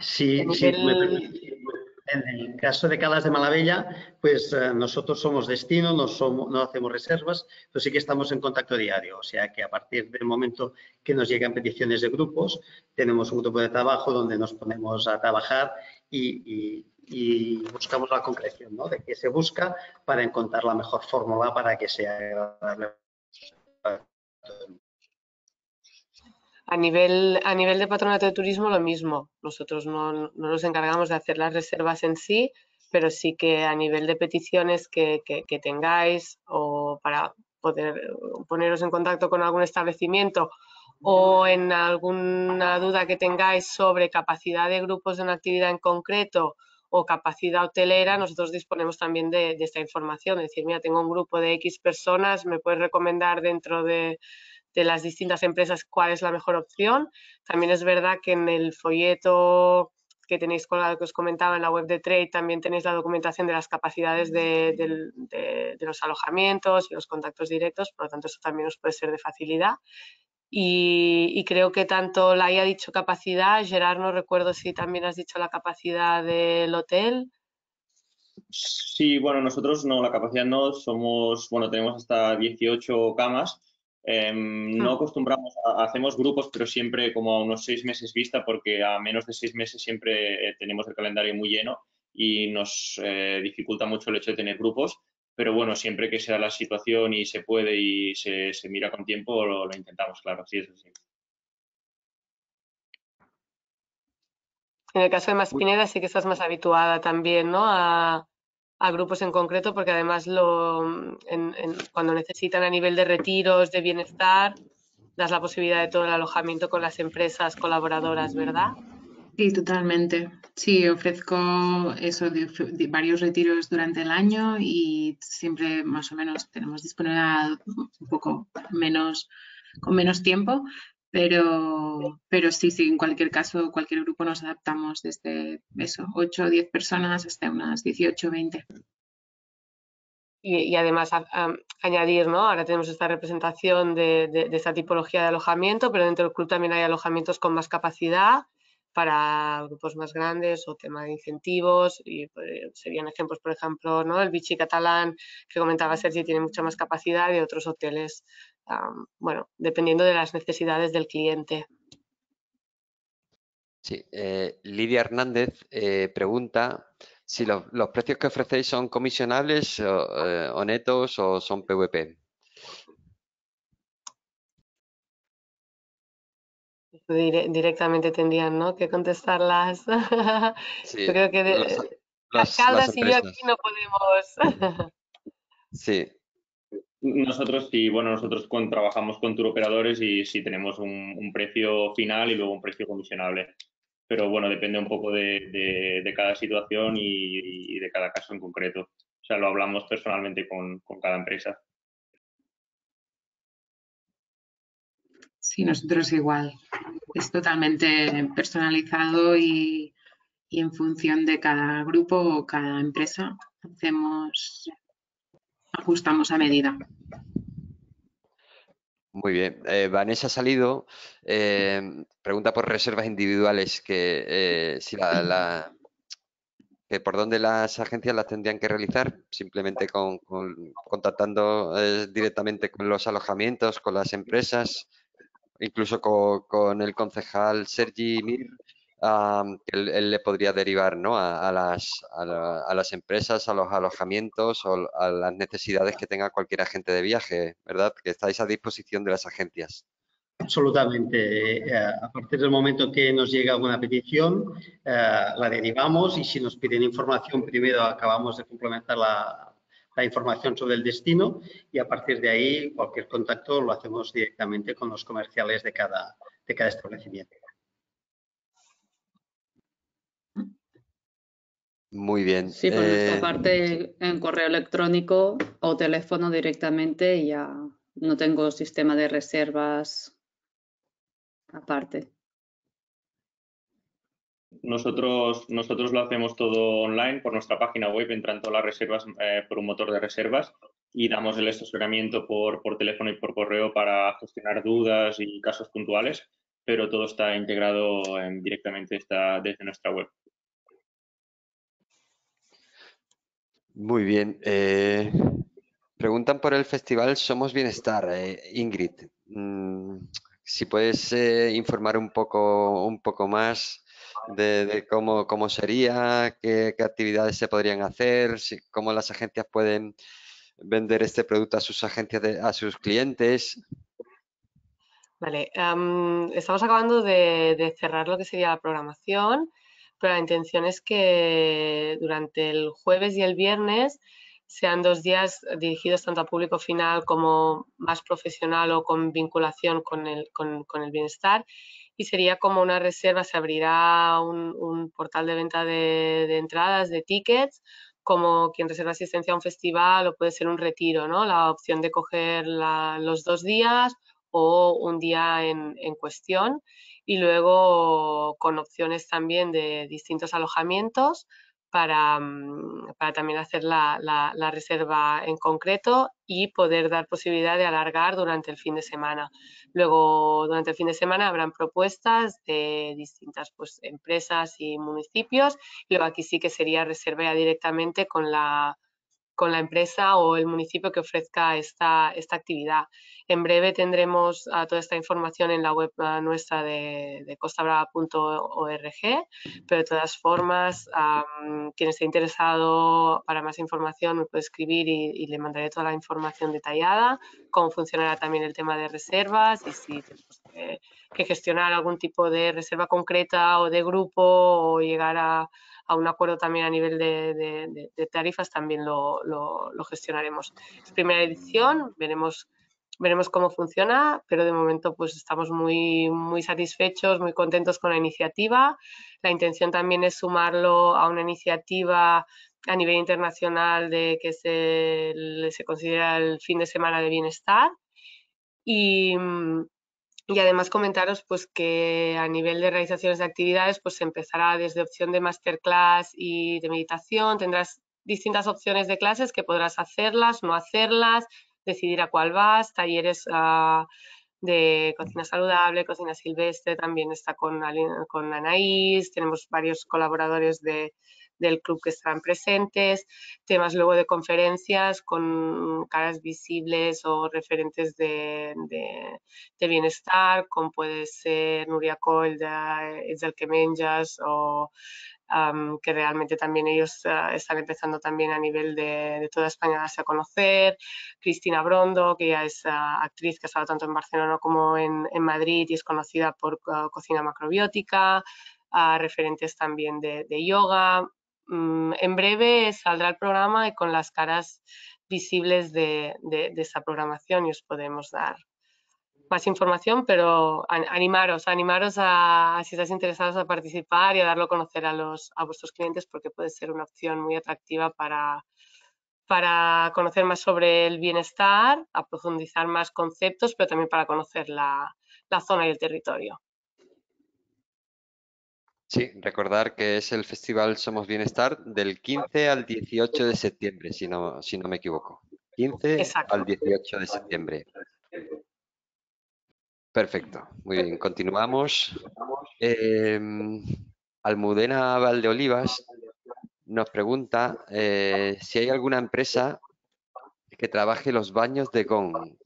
[SPEAKER 5] Sí, sí, en el caso de Calas de Malavella, pues eh, nosotros somos destino, no, hacemos reservas, pero sí que estamos en contacto diario. O sea que a partir del momento que nos llegan peticiones de grupos, tenemos un grupo de trabajo donde nos ponemos a trabajar y, buscamos la concreción ¿no? de qué se busca para encontrar la mejor fórmula para que sea agradable
[SPEAKER 2] a nivel, a nivel de patronato de turismo lo mismo. Nosotros no, nos encargamos de hacer las reservas en sí, pero sí que a nivel de peticiones que, tengáis o para poder poneros en contacto con algún establecimiento o en alguna duda que tengáis sobre capacidad de grupos de una actividad en concreto o capacidad hotelera, nosotros disponemos también de, de, esta información. Es decir, mira, tengo un grupo de X personas, me puedes recomendar dentro de, de las distintas empresas cuál es la mejor opción. También es verdad que en el folleto que tenéis colgado que os comentaba en la web de Trade también tenéis la documentación de las capacidades de, los alojamientos y los contactos directos, por lo tanto eso también os puede ser de facilidad. Y, creo que tanto la haya dicho capacidad, Gerard no recuerdo si también has dicho la capacidad del hotel.
[SPEAKER 3] Sí, bueno, nosotros no, la capacidad no, somos, bueno, tenemos hasta 18 camas Em, no ah. acostumbramos, a, hacemos grupos, pero siempre como a unos seis meses vista, porque a menos de seis meses siempre eh, tenemos el calendario muy lleno y nos eh, dificulta mucho el hecho de tener grupos. Pero bueno, siempre que sea la situación y se puede y se, mira con tiempo, lo, lo, intentamos, claro, sí, eso sí.
[SPEAKER 2] En el caso de Maspineda sí que estás más habituada también, ¿no? A, a grupos en concreto, porque además lo, cuando necesitan a nivel de retiros, de bienestar, das la posibilidad de todo el alojamiento con las empresas colaboradoras, ¿verdad?
[SPEAKER 6] Sí, totalmente. Sí, ofrezco eso de, varios retiros durante el año y siempre más o menos tenemos disponibilidad un poco menos con menos tiempo, pero, pero sí, sí, en cualquier caso, cualquier grupo nos adaptamos desde eso, 8 o 10 personas hasta unas 18 o 20.
[SPEAKER 2] Y, además añadir, ¿no? Ahora tenemos esta representación de, de, esta tipología de alojamiento, pero dentro del club también hay alojamientos con más capacidad para grupos más grandes o tema de incentivos y pues, serían ejemplos, por ejemplo, ¿no? el Vichy catalán que comentaba Sergi tiene mucha más capacidad y otros hoteles bueno, dependiendo de las necesidades del cliente.
[SPEAKER 1] Sí, eh, Lidia Hernández eh, pregunta si los, precios que ofrecéis son comisionables o, eh, netos o son PVP.
[SPEAKER 2] directamente tendrían ¿no? que contestarlas. yo creo que de, las, y yo aquí no podemos.
[SPEAKER 1] sí,
[SPEAKER 3] nosotros sí, bueno, nosotros trabajamos con tour operadores y sí tenemos un, precio final y luego un precio comisionable. Pero bueno, depende un poco de, cada situación y, de cada caso en concreto. O sea, lo hablamos personalmente con, cada empresa.
[SPEAKER 6] Sí, nosotros igual. Es totalmente personalizado y en función de cada grupo o cada empresa hacemos ajustamos a medida.
[SPEAKER 1] Muy bien. Eh, Vanessa Salido eh, pregunta por reservas individuales que eh, si la, que por dónde las agencias las tendrían que realizar, simplemente con, contactando directamente con los alojamientos, con las empresas, incluso con el concejal Sergi Mir, que él, le podría derivar ¿no? a, las, a, las, empresas, a los alojamientos o a las necesidades que tenga cualquier agente de viaje, ¿verdad? Que estáis a disposición de las agencias.
[SPEAKER 5] Absolutamente. Eh, a partir del momento que nos llega alguna petición, eh, la derivamos y si nos piden información, primero acabamos de complementar la, información sobre el destino y a partir de ahí cualquier contacto lo hacemos directamente con los comerciales de cada, de cada establecimiento.
[SPEAKER 1] Muy bien.
[SPEAKER 4] Sí, por nuestra eh, parte en correo electrónico o teléfono directamente ya no tengo sistema de reservas aparte.
[SPEAKER 3] Nosotros, nosotros lo hacemos todo online por nuestra página web, entran todas las reservas eh, por un motor de reservas y damos el asesoramiento por, por teléfono y por correo para gestionar dudas y casos puntuales, pero todo está integrado directamente está desde nuestra web.
[SPEAKER 1] Muy bien. Eh, preguntan por el festival Somos Bienestar, eh, Ingrid. Mm, si puedes eh, informar un poco, un poco más de, cómo, cómo, sería, qué, actividades se podrían hacer, cómo las agencias pueden vender este producto a sus agencias, a sus clientes.
[SPEAKER 2] Vale, estamos acabando de, cerrar lo que sería la programación, pero la intención es que durante el jueves y el viernes sean dos días dirigidos tanto a público final como más profesional o con vinculación con el, bienestar. Y sería como una reserva, se abrirá un, portal de venta de, entradas, de tickets, como quien reserva asistencia a un festival o puede ser un retiro, ¿no? La opción de coger los dos días o un día en cuestión y luego con opciones también de distintos alojamientos para, mm, para también hacer la, la, reserva en concreto y poder dar posibilidad de alargar durante el fin de semana. Luego, durante el fin de semana habrán propuestas de distintas pues, empresas y municipios. Luego aquí sí que sería reserva ya directamente con la, con la empresa o el municipio que ofrezca esta, esta actividad. En breve tendremos ah, toda esta información en la web ah, nuestra de, de costabrava.org, pero de todas formas, quien esté interesado para más información me puede escribir y, le mandaré toda la información detallada, cómo funcionará también el tema de reservas y si tenemos que gestionar algún tipo de reserva concreta o de grupo o llegar a a un acuerdo también a nivel de, tarifas, también lo, gestionaremos. Es primera edición, veremos veremos cómo funciona, pero de momento pues estamos muy, muy satisfechos, muy contentos con la iniciativa. La intención también es sumarlo a una iniciativa a nivel internacional de que se, se considera el fin de semana de bienestar. Y, y además comentaros pues que a nivel de realizaciones de actividades pues empezará desde opción de masterclass y de meditación, tendrás distintas opciones de clases que podrás hacerlas, no hacerlas, decidir a cuál vas, talleres ah, de cocina saludable, cocina silvestre, también está con, con Anaís, tenemos varios colaboradores de, del club que estarán presentes, temas luego de conferencias con caras visibles o referentes de, bienestar, como puede ser Nuria Coll de Es del que menjas o que realmente también ellos ah, están empezando también a nivel de, toda España a darse a conocer, Cristina Brondo, que ya es ah, actriz que ha estado tanto en Barcelona como en, Madrid y es conocida por ah, cocina macrobiótica, referentes también de, yoga, en breve saldrá el programa y con las caras visibles de, esa programación y os podemos dar más información, pero animaros, animaros a, si estáis interesados a participar y a darlo a conocer a, los, vuestros clientes porque puede ser una opción muy atractiva para, para conocer más sobre el bienestar, a profundizar más conceptos, pero también para conocer la zona y el territorio.
[SPEAKER 1] Sí, recordar que es el Festival Somos Bienestar del 15 al 18 de septiembre, si no, si no me equivoco. 15 al 18 de septiembre. Perfecto, muy bien, continuamos. Em, Almudena Valdeolivas nos pregunta eh, si hay alguna empresa que trabaje los baños de GON.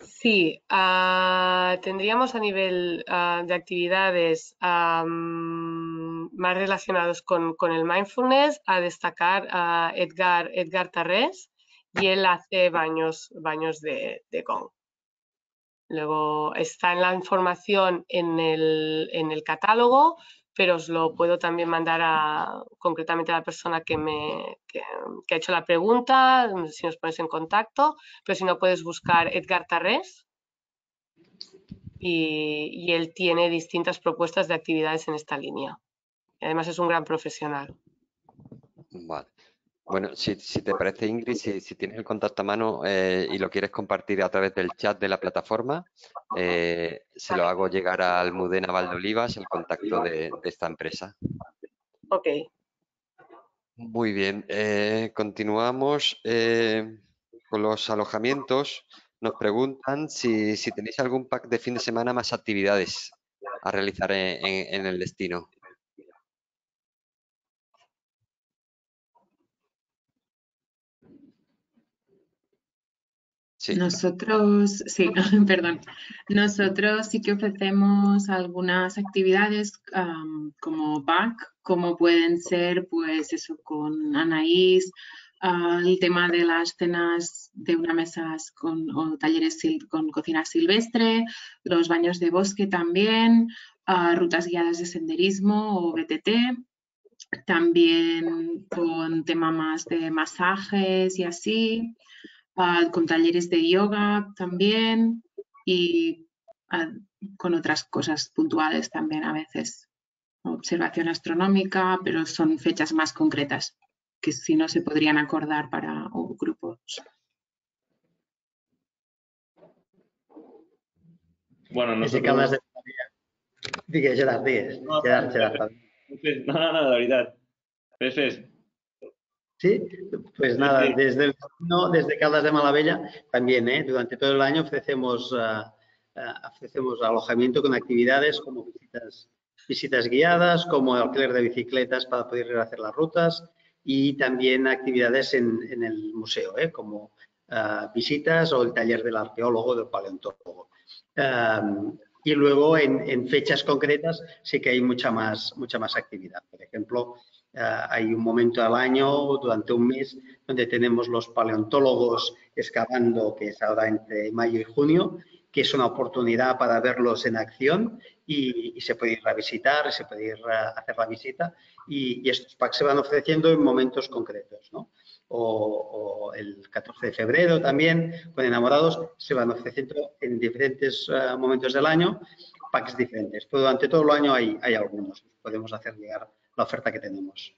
[SPEAKER 2] Sí, ah, tendríamos a nivel ah, de actividades más relacionados con, el mindfulness a destacar a Edgar, Edgar Tarrés y él hace baños, baños de, de gong. Luego está en la información en el, en el catálogo, pero os lo puedo también mandar a, concretamente a la persona que, me, que, ha hecho la pregunta, si nos pones en contacto, pero si no puedes buscar Edgar Tarrés y, y él tiene distintas propuestas de actividades en esta línea. Además es un gran profesional.
[SPEAKER 1] Vale. Bueno, si, te parece, Ingrid, si, tienes el contacto a mano eh, y lo quieres compartir a través del chat de la plataforma, eh, se lo hago llegar a Almudena Valdolivas, el contacto de, esta empresa.
[SPEAKER 2] Ok.
[SPEAKER 1] Muy bien. Eh, continuamos con los alojamientos. Nos preguntan si, tenéis algún pack de fin de semana más actividades a realizar en el destino.
[SPEAKER 6] Nosotros, sí, perdón. Nosotros sí que ofrecemos algunas actividades como back, como pueden ser, pues eso, con Anaís, ah, el tema de las cenas de una mesa con, o talleres con cocina silvestre, los baños de bosque también, ah, rutas guiadas de senderismo o BTT, también con tema más de masajes y así con talleres de yoga también y con otras cosas puntuales también a veces. Observación astronómica, pero son fechas más concretas que si no se podrían acordar para grupos.
[SPEAKER 3] Bueno, nosotros...
[SPEAKER 5] Digue, Gerard, digue. No, Gerard, Gerard.
[SPEAKER 3] No, no, no, la verdad. Pues
[SPEAKER 5] Sí, pues nada, desde el no, desde Caldas de Malavella también, ¿eh? durante todo el año ofrecemos, ah, ah, ofrecemos alojamiento con actividades como visitas, visitas guiadas, como alquiler de bicicletas para poder ir a hacer las rutas y también actividades en, en el museo, ¿eh? como ah, visitas o el taller del arqueólogo, del paleontólogo. y luego en, en, fechas concretas sí que hay mucha más, mucha más actividad. Por ejemplo, hay un momento al año, durante un mes, donde tenemos los paleontólogos excavando, que es ahora entre mayo y junio, que es una oportunidad para verlos en acción y, se puede ir a visitar, se puede ir a hacer la visita y, estos packs se van ofreciendo en momentos concretos, ¿no? O, el 14 de febrero también, con enamorados, se van ofreciendo en diferentes ah, momentos del año packs diferentes. Pero durante todo el año hay algunos, podemos hacer llegar la oferta que tenemos.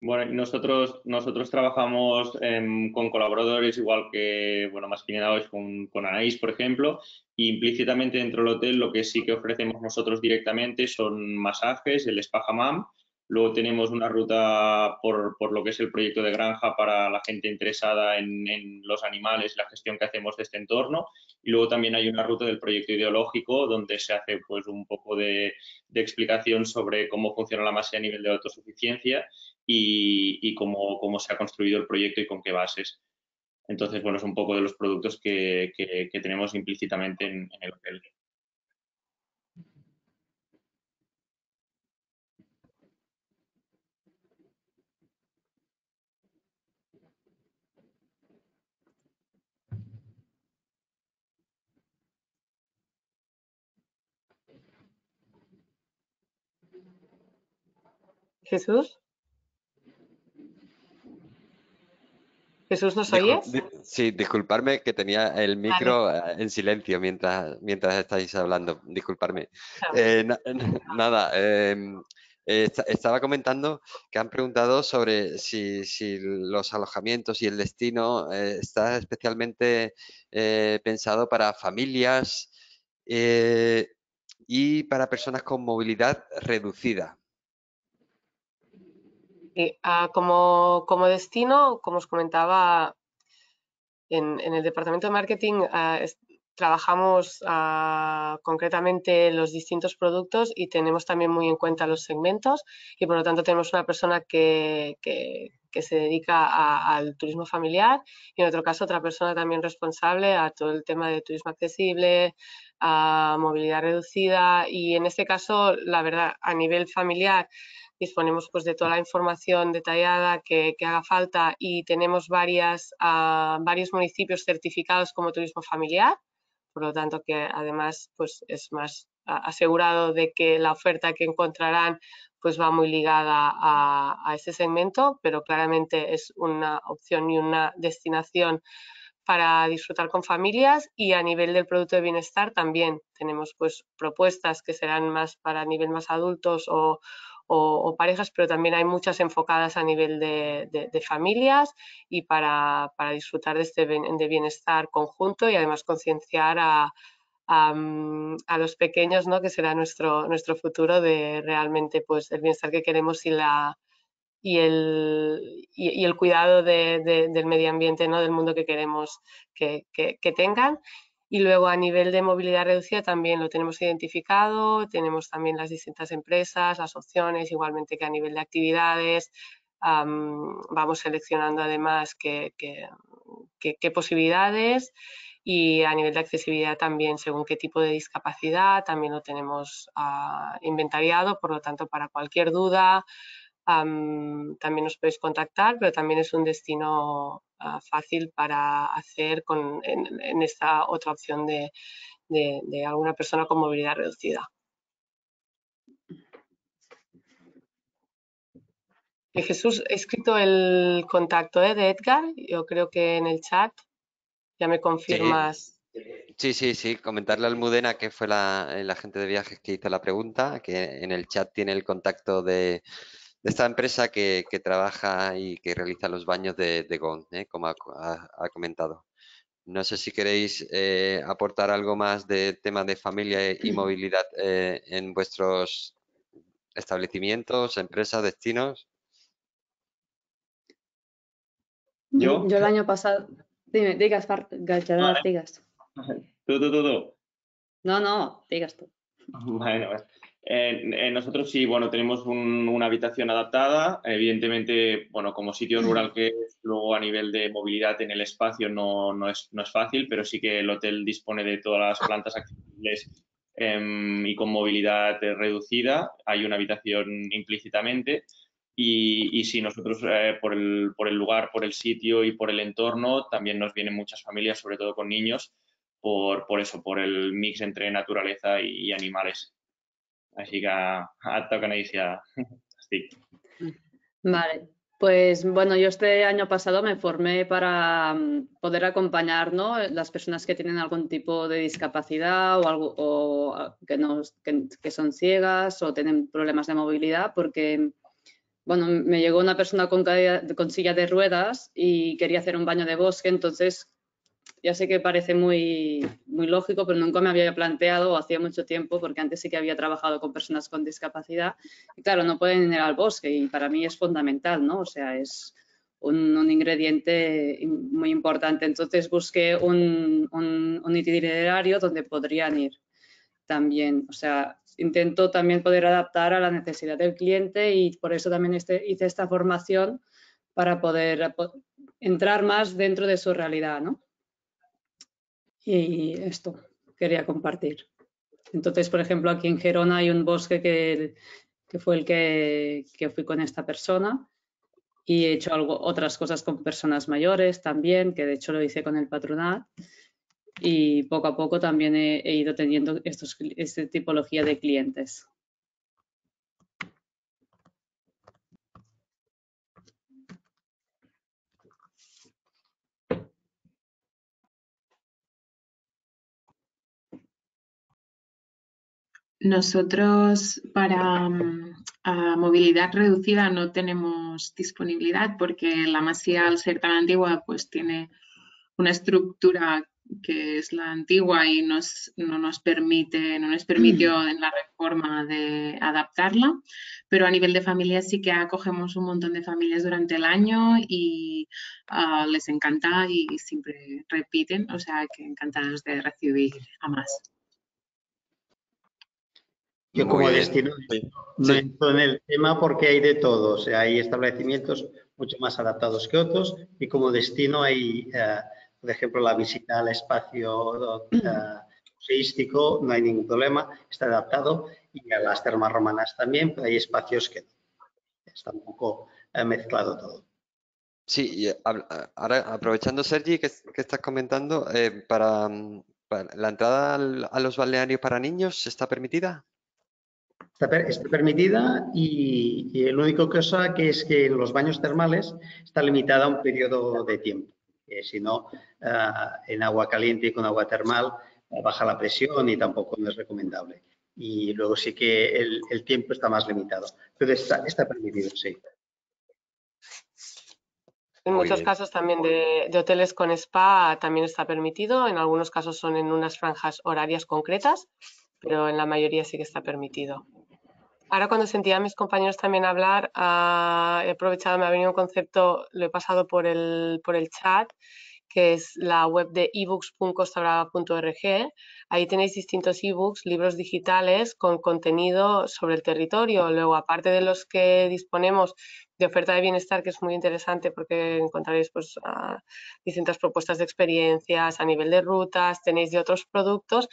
[SPEAKER 3] Bueno, nosotros, nosotros trabajamos em, con colaboradores igual que, bueno, más que nada con, con Anaís, por ejemplo, y implícitamente dentro del hotel lo que sí que ofrecemos nosotros directamente son masajes, el spa hammam, Luego tenemos una ruta por, por, lo que es el proyecto de granja para la gente interesada en, en, los animales, la gestión que hacemos de este entorno. Y luego también hay una ruta del proyecto ideológico donde se hace pues un poco de, explicación sobre cómo funciona la masa a nivel de autosuficiencia y, y cómo, cómo, se ha construido el proyecto y con qué bases. Entonces, bueno, es un poco de los productos que, que, que tenemos implícitamente en, en el hotel.
[SPEAKER 2] Jesús. Jesús, ¿nos oyes?
[SPEAKER 1] Sí, disculparme que tenía el micro eh, en silencio mientras, mientras estáis hablando. Disculparme. Eh, nada, em, estaba comentando que han preguntado sobre si, los alojamientos y el destino eh, está especialmente pensado para familias y para personas con movilidad reducida.
[SPEAKER 2] Ah, como, como, destino, como os comentaba, en, el departamento de marketing ah, trabajamos ah, concretamente los distintos productos y tenemos también muy en cuenta los segmentos y por lo tanto tenemos una persona que, que, se dedica al turismo familiar y en otro caso otra persona también responsable a todo el tema de turismo accesible, a movilidad reducida y en este caso, la verdad, a nivel familiar disponemos pues de toda la información detallada que, haga falta y tenemos varias, ah, varios municipios certificados como turismo familiar, por lo tanto que además pues es más asegurado de que la oferta que encontrarán pues va muy ligada a, a ese segmento, pero claramente es una opción y una destinación para disfrutar con familias. Y a nivel del producto de bienestar también tenemos pues propuestas que serán más para nivel más adultos o, parejas, pero también hay muchas enfocadas a nivel de, familias y para, disfrutar de este de bienestar conjunto y además concienciar a, a, los pequeños, ¿no? que será nuestro, nuestro futuro de realmente pues, el bienestar que queremos y, el, y, el cuidado del medio ambiente, ¿no? del mundo que queremos que, que, tengan. Y luego a nivel de movilidad reducida también lo tenemos identificado, tenemos también las distintas empresas, las opciones, igualmente que a nivel de actividades, vamos seleccionando además qué, posibilidades y a nivel de accesibilidad también, según qué tipo de discapacidad, también lo tenemos ah, inventariado, por lo tanto, para cualquier duda también nos podéis contactar, pero también es un destino ah, fácil para hacer con, en, esta otra opción de, de, alguna persona con movilidad reducida. Jesús, he escrito el contacto ¿eh? de Edgar, yo creo que en el chat. Ya me confirmas.
[SPEAKER 1] Sí, sí, sí. Comentarle al Mudena que fue la, el agente de viajes que hizo la pregunta, que en el chat tiene el contacto de, esta empresa que, trabaja y que realiza los baños de, de GON, ¿eh? como ha, comentado. No sé si queréis eh, aportar algo más de tema de familia y movilidad eh, en vuestros establecimientos, empresas, destinos.
[SPEAKER 4] Yo, Yo el año pasado, Dime, digas, Gachadas, digas.
[SPEAKER 3] Tú, tú, tú, tú.
[SPEAKER 4] No, no, digas tú.
[SPEAKER 3] Bueno, eh, nosotros sí, bueno, tenemos una habitación adaptada. Evidentemente, bueno, como sitio rural que es, luego a nivel de movilidad en el espacio no, no, es, no es fácil, pero sí que el hotel dispone de todas las plantas accesibles em, y con movilidad reducida. Hay una habitación implícitamente. Y, si nosotros eh, por, el, por, el, lugar, por el sitio y por el entorno, también nos vienen muchas familias, sobre todo con niños, por, por eso, por el mix entre naturaleza y, animales. Así que a, a sí.
[SPEAKER 4] Vale, pues bueno, yo este año pasado me formé para mm, poder acompañar las personas que tienen algún tipo de discapacidad o, algo, o ah, que, no, que son ciegas o tienen problemas de movilidad, porque bueno, me llegó una persona con, con, silla de ruedas y quería hacer un baño de bosque, entonces ya sé que parece muy, muy lógico, pero nunca me había planteado, o hacía mucho tiempo, porque antes sí que había trabajado con personas con discapacidad, y claro, no pueden ir al bosque y para mí es fundamental, ¿no? O sea, es un, ingrediente muy importante. Entonces busqué un, un, itinerario donde podrían ir también, o sea, intento también poder adaptar a la necesidad del cliente y por eso también este, hice esta formación para poder entrar más dentro de su realidad, ¿no? Y esto quería compartir. Entonces, por ejemplo, aquí en Gerona hay un bosque que, fue el que, que, fui con esta persona y he hecho algo, otras cosas con personas mayores también, que de hecho lo hice con el patronat y poco a poco también he, ido teniendo estos, esta tipología de clientes.
[SPEAKER 6] Nosotros para mm, movilidad reducida no tenemos disponibilidad porque la masía al ser tan antigua pues tiene una estructura que es la antigua y nos, no nos permite, no nos permitió mm. en la reforma de adaptarla, pero a nivel de familias sí que acogemos un montón de familias durante el año y ah, les encanta y siempre repiten, o sea que encantados de recibir a más.
[SPEAKER 5] Yo como destino no entro en el tema porque hay de todo, o sea, hay establecimientos mucho más adaptados que otros y como destino hay... Eh, por ejemplo, la visita al espacio uh, turístico, no hay ningún problema, está adaptado y a las termas romanas también, pero hay espacios que Está un poco mezclado todo.
[SPEAKER 1] Sí, y ahora aprovechando, Sergi, que, estás comentando, para, ¿La entrada a los balnearios para niños está permitida?
[SPEAKER 5] Está, permitida y, el único cosa que es que en los baños termales está limitada a un periodo de tiempo. si no, ah, en agua caliente y con agua termal baja la presión y tampoco no es recomendable. Y luego sí que el, tiempo está más limitado. Pero está, está permitido, sí.
[SPEAKER 2] En muchos casos también de, hoteles con spa también está permitido. En algunos casos son en unas franjas horarias concretas, pero en la mayoría sí que está permitido. Ahora cuando sentía a mis compañeros también hablar, ah, he aprovechado, me ha venido un concepto, lo he pasado por el, por el chat, que es la web de ebooks.costabrava.org. Ahí tenéis distintos ebooks, libros digitales con contenido sobre el territorio. Luego, aparte de los que disponemos de oferta de bienestar, que es muy interesante porque encontraréis pues, distintas propuestas de experiencias a nivel de rutas, tenéis de otros productos,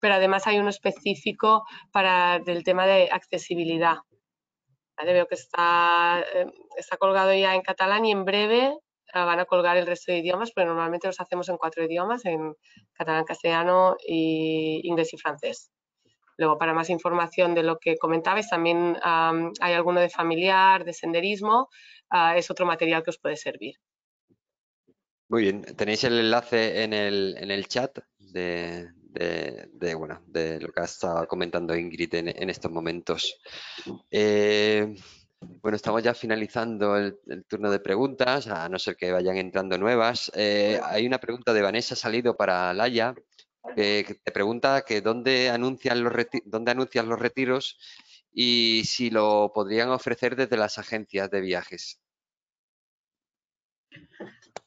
[SPEAKER 2] pero además hay uno específico para el tema de accesibilidad. Veo que está, eh, está colgado ya en catalán y en breve van a colgar el resto de idiomas, pero normalmente los hacemos en cuatro idiomas, en catalán, castellano, y inglés y francés. Luego, para más información de lo que comentabais, también hay alguno de familiar, de senderismo, ah, es otro material que os puede servir.
[SPEAKER 1] Muy bien, tenéis el enlace en el, en el chat de, de, bueno, de lo que ha estado comentando Ingrid en, estos momentos. Eh, bueno, estamos ya finalizando el, turno de preguntas, a no ser que vayan entrando nuevas. Eh, hay una pregunta de Vanessa Salido para Laia, que, te pregunta que dónde anuncian, los dónde anuncian los retiros y si lo podrían ofrecer desde las agencias de viajes.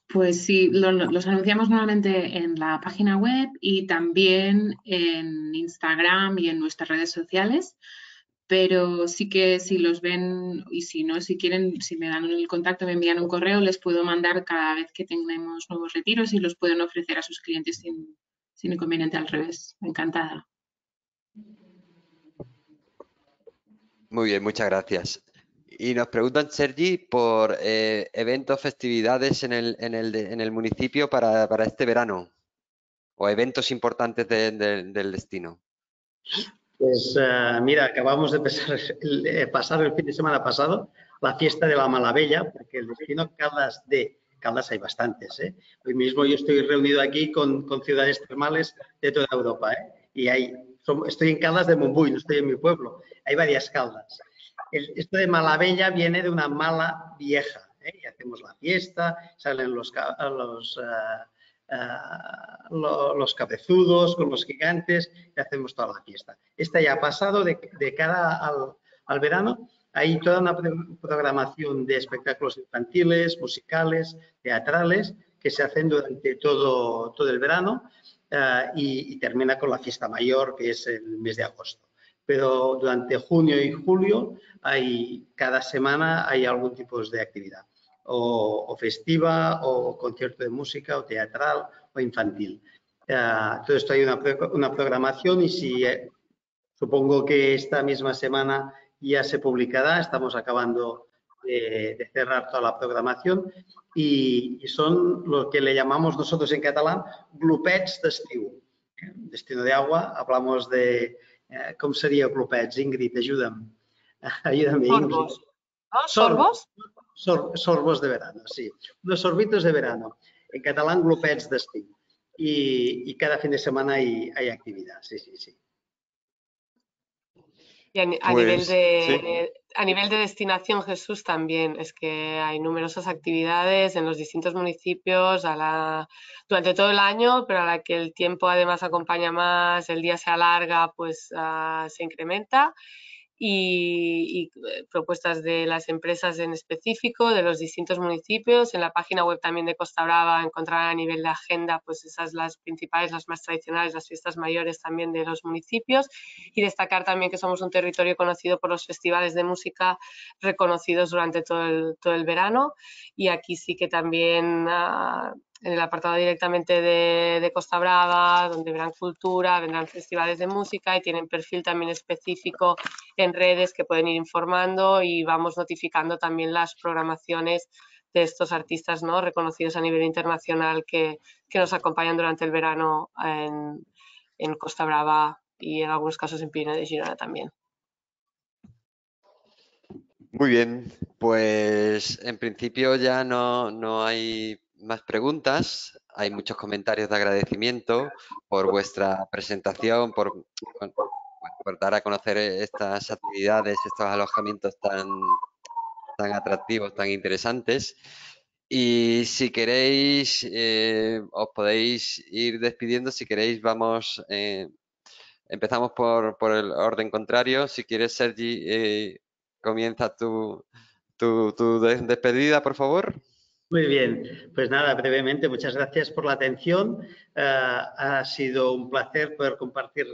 [SPEAKER 6] Pues sí, los anunciamos nuevamente en la página web y también en Instagram y en nuestras redes sociales pero sí que si los ven y si no, si quieren, si me dan el contacto, me envían un correo, les puedo mandar cada vez que tengamos nuevos retiros y los pueden ofrecer a sus clientes sin, inconveniente al revés. Encantada.
[SPEAKER 1] Muy bien, muchas gracias. Y nos preguntan, Sergi, por eh, eventos, festividades en el, en el, en el municipio para, para, este verano o eventos importantes del destino.
[SPEAKER 5] Pues uh, mira, acabamos de pasar el, eh, pasar el fin de semana pasado la fiesta de la Malabella, porque el destino Caldas de Caldas hay bastantes. ¿eh? Hoy mismo yo estoy reunido aquí con, con ciudades termales de toda Europa ¿eh? y hay, estoy en Caldas de Mumbuy, no estoy en mi pueblo. Hay varias Caldas. Esto de Malabella viene de una mala vieja. ¿eh? Y hacemos la fiesta, salen los, los uh, los cabezudos, con los gigantes y hacemos toda la fiesta. Esta ya ha pasado de, cara al, verano. Hay toda una programación de espectáculos infantiles, musicales, teatrales, que se hacen durante todo, todo el verano uh, y termina con la fiesta mayor, que es el mes de agosto pero durante junio y julio hay cada semana hay algún tipo de actividad o, festiva, o concierto de música, o teatral, o infantil. Uh, todo esto hay una, una programación y si eh, supongo que esta misma semana ya se publicará, estamos acabando de, de cerrar toda la programación y, y, son lo que le llamamos nosotros en catalán glupets d'estiu. Destino de agua, hablamos de, eh, ¿cómo sería glupets? Ingrid, ayúdame.
[SPEAKER 2] ayúdame Sorbos. ¿Sorbos?
[SPEAKER 5] sorbos de verano, sí. Unos sorbitos de verano. En catalán, glopets d'estiu. Y, y, cada fin de semana hay, hay actividad, sí, sí, sí.
[SPEAKER 2] Y a, nivel pues, de, a nivel de destinación, Jesús, también. Es que hay numerosas actividades en los distintos municipios a la, durante todo el año, pero a la que el tiempo además acompaña más, el día se alarga, pues uh, se incrementa y, eh, propuestas de las empresas en específico, de los distintos municipios. En la página web también de Costa Brava encontrarán a nivel de agenda pues esas las principales, las más tradicionales, las fiestas mayores también de los municipios y destacar también que somos un territorio conocido por los festivales de música reconocidos durante todo el, todo el verano y aquí sí que también ah, en el apartado directamente de, Costa Brava, donde verán cultura, vendrán festivales de música y tienen perfil también específico en redes que pueden ir informando y vamos notificando también las programaciones de estos artistas ¿no? reconocidos a nivel internacional que, nos acompañan durante el verano en, en Costa Brava y en algunos casos en Pirineo de Girona también.
[SPEAKER 1] Muy bien, pues en principio ya no, no, hay más preguntas. Hay muchos comentarios de agradecimiento por vuestra presentación, por, por dar a conocer estas actividades, estos alojamientos tan, tan atractivos, tan interesantes. Y si queréis, eh, os podéis ir despidiendo. Si queréis, vamos, eh, empezamos por, por, el orden contrario. Si quieres, Sergi, eh, comienza tu, tu, tu, despedida, por favor.
[SPEAKER 5] Muy bien, pues nada, brevemente, muchas gracias por la atención. ha sido un placer poder compartir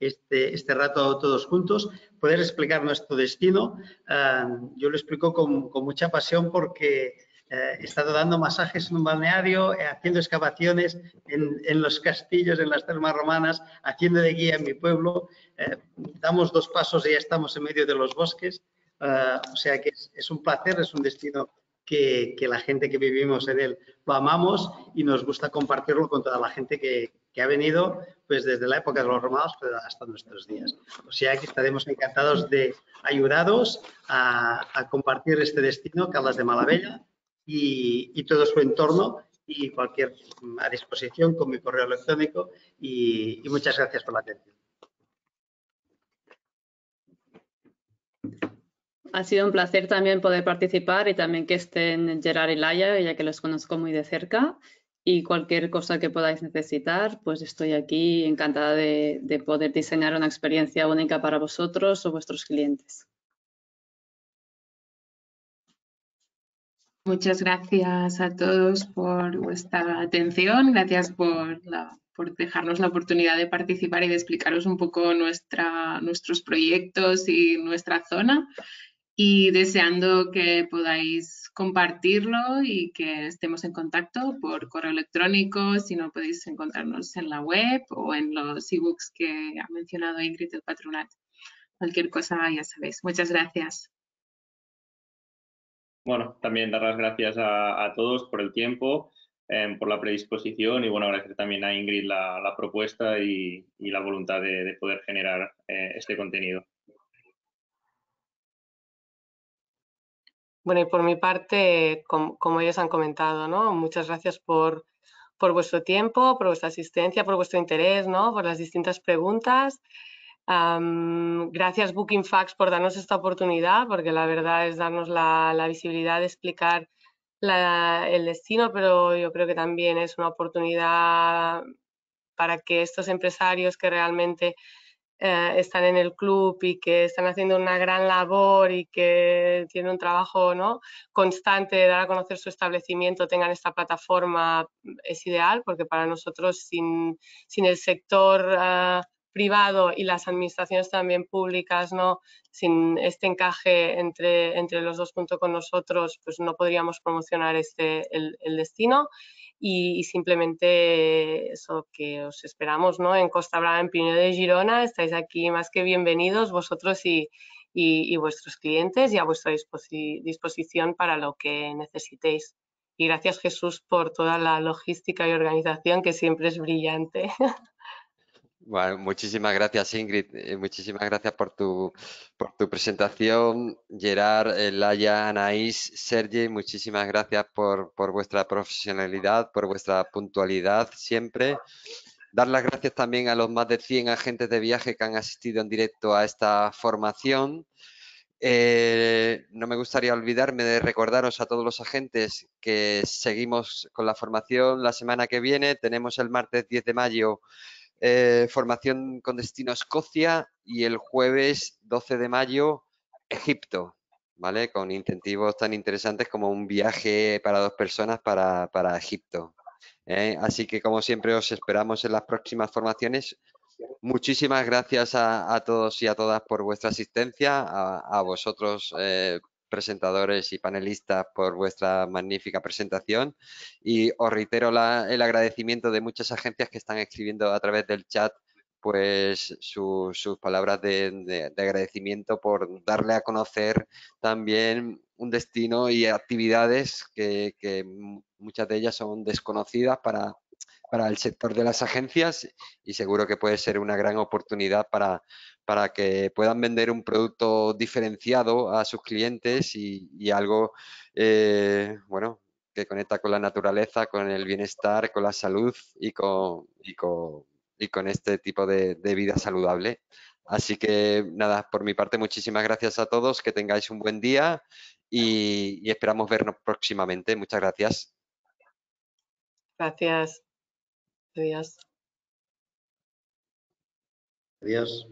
[SPEAKER 5] este, este rato todos juntos, poder explicar nuestro destino. yo lo explico con, mucha pasión porque eh, he estado dando masajes en un balneario, eh, haciendo excavaciones en, los castillos, en las termas romanas, haciendo de guía en mi pueblo. Eh, damos dos pasos y ya estamos en medio de los bosques. o sea que es, un placer, es un destino que, la gente que vivimos en él lo amamos y nos gusta compartirlo con toda la gente que, ha venido pues desde la época de los romanos hasta nuestros días. O sea que estaremos encantados de ayudaros a, a compartir este destino, Carlas de Malavella, y, todo su entorno y cualquier a disposición con mi correo electrónico y, muchas gracias por la atención.
[SPEAKER 4] Ha sido un placer también poder participar y también que estén Gerard y Laia, ya que los conozco muy de cerca. Y cualquier cosa que podáis necesitar, pues estoy aquí encantada de poder diseñar una experiencia única para vosotros o vuestros clientes.
[SPEAKER 6] Muchas gracias a todos por vuestra atención, gracias por, dejarnos la oportunidad de participar y de explicaros un poco nuestros proyectos y nuestra zona y deseando que podáis compartirlo y que estemos en contacto por correo electrónico, si no podéis encontrarnos en la web o en los ebooks que ha mencionado Ingrid del Patronat. Cualquier cosa ya sabéis. Muchas gracias
[SPEAKER 3] bueno, también dar las gracias a, todos por el tiempo, em, por la predisposición y bueno, agradecer también a Ingrid la, propuesta y, la voluntad de, poder generar eh, este contenido.
[SPEAKER 2] Bueno, y por mi parte, como, ellos han comentado, ¿no? Muchas gracias por, por vuestro tiempo, por vuestra asistencia, por vuestro interés, ¿no? Por las distintas preguntas gracias Booking Facts por darnos esta oportunidad, porque la verdad es darnos la, visibilidad de explicar el destino, pero yo creo que también es una oportunidad para que estos empresarios que realmente eh, están en el club y que están haciendo una gran labor y que tienen un trabajo ¿no? constante de dar a conocer su establecimiento, tengan esta plataforma, es ideal, porque para nosotros sin, sin el sector... Eh, privado y las administraciones también públicas, ¿no? sin este encaje entre, entre los dos junto con nosotros, pues no podríamos promocionar este, el, destino y, simplemente eso que os esperamos ¿no? en Costa Brava, en Pirineo de Girona, estáis aquí más que bienvenidos vosotros y, y, vuestros clientes y a vuestra disposición para lo que necesitéis. Y gracias Jesús por toda la logística y organización que siempre es brillante.
[SPEAKER 1] Bueno, muchísimas gracias Ingrid, eh, muchísimas gracias por tu, por tu presentación. Gerard, Laia, Anaís, Sergi, muchísimas gracias por, por vuestra profesionalidad, por vuestra puntualidad siempre. Dar las gracias también a los más de 100 agentes de viaje que han asistido en directo a esta formación. Eh, no me gustaría olvidarme de recordaros a todos los agentes que seguimos con la formación la semana que viene. Tenemos el martes 10 de mayo eh, formación con destino a Escocia y el jueves 12 de mayo Egipto, ¿vale? Con incentivos tan interesantes como un viaje para dos personas para, Egipto. ¿eh? Así que como siempre os esperamos en las próximas formaciones. Muchísimas gracias a, todos y a todas por vuestra asistencia, a, vosotros eh, presentadores y panelistas por vuestra magnífica presentación. Y os reitero el agradecimiento de muchas agencias que están escribiendo a través del chat pues sus palabras de, agradecimiento por darle a conocer también un destino y actividades que, muchas de ellas son desconocidas para, para el sector de las agencias y seguro que puede ser una gran oportunidad para, para que puedan vender un producto diferenciado a sus clientes y, algo, eh, bueno, que conecta con la naturaleza, con el bienestar, con la salud y con, y con, y con este tipo de, vida saludable. Así que nada, por mi parte, muchísimas gracias a todos, que tengáis un buen día y, y esperamos vernos próximamente. Muchas gracias.
[SPEAKER 2] Gracias. Adiós.
[SPEAKER 5] Adiós.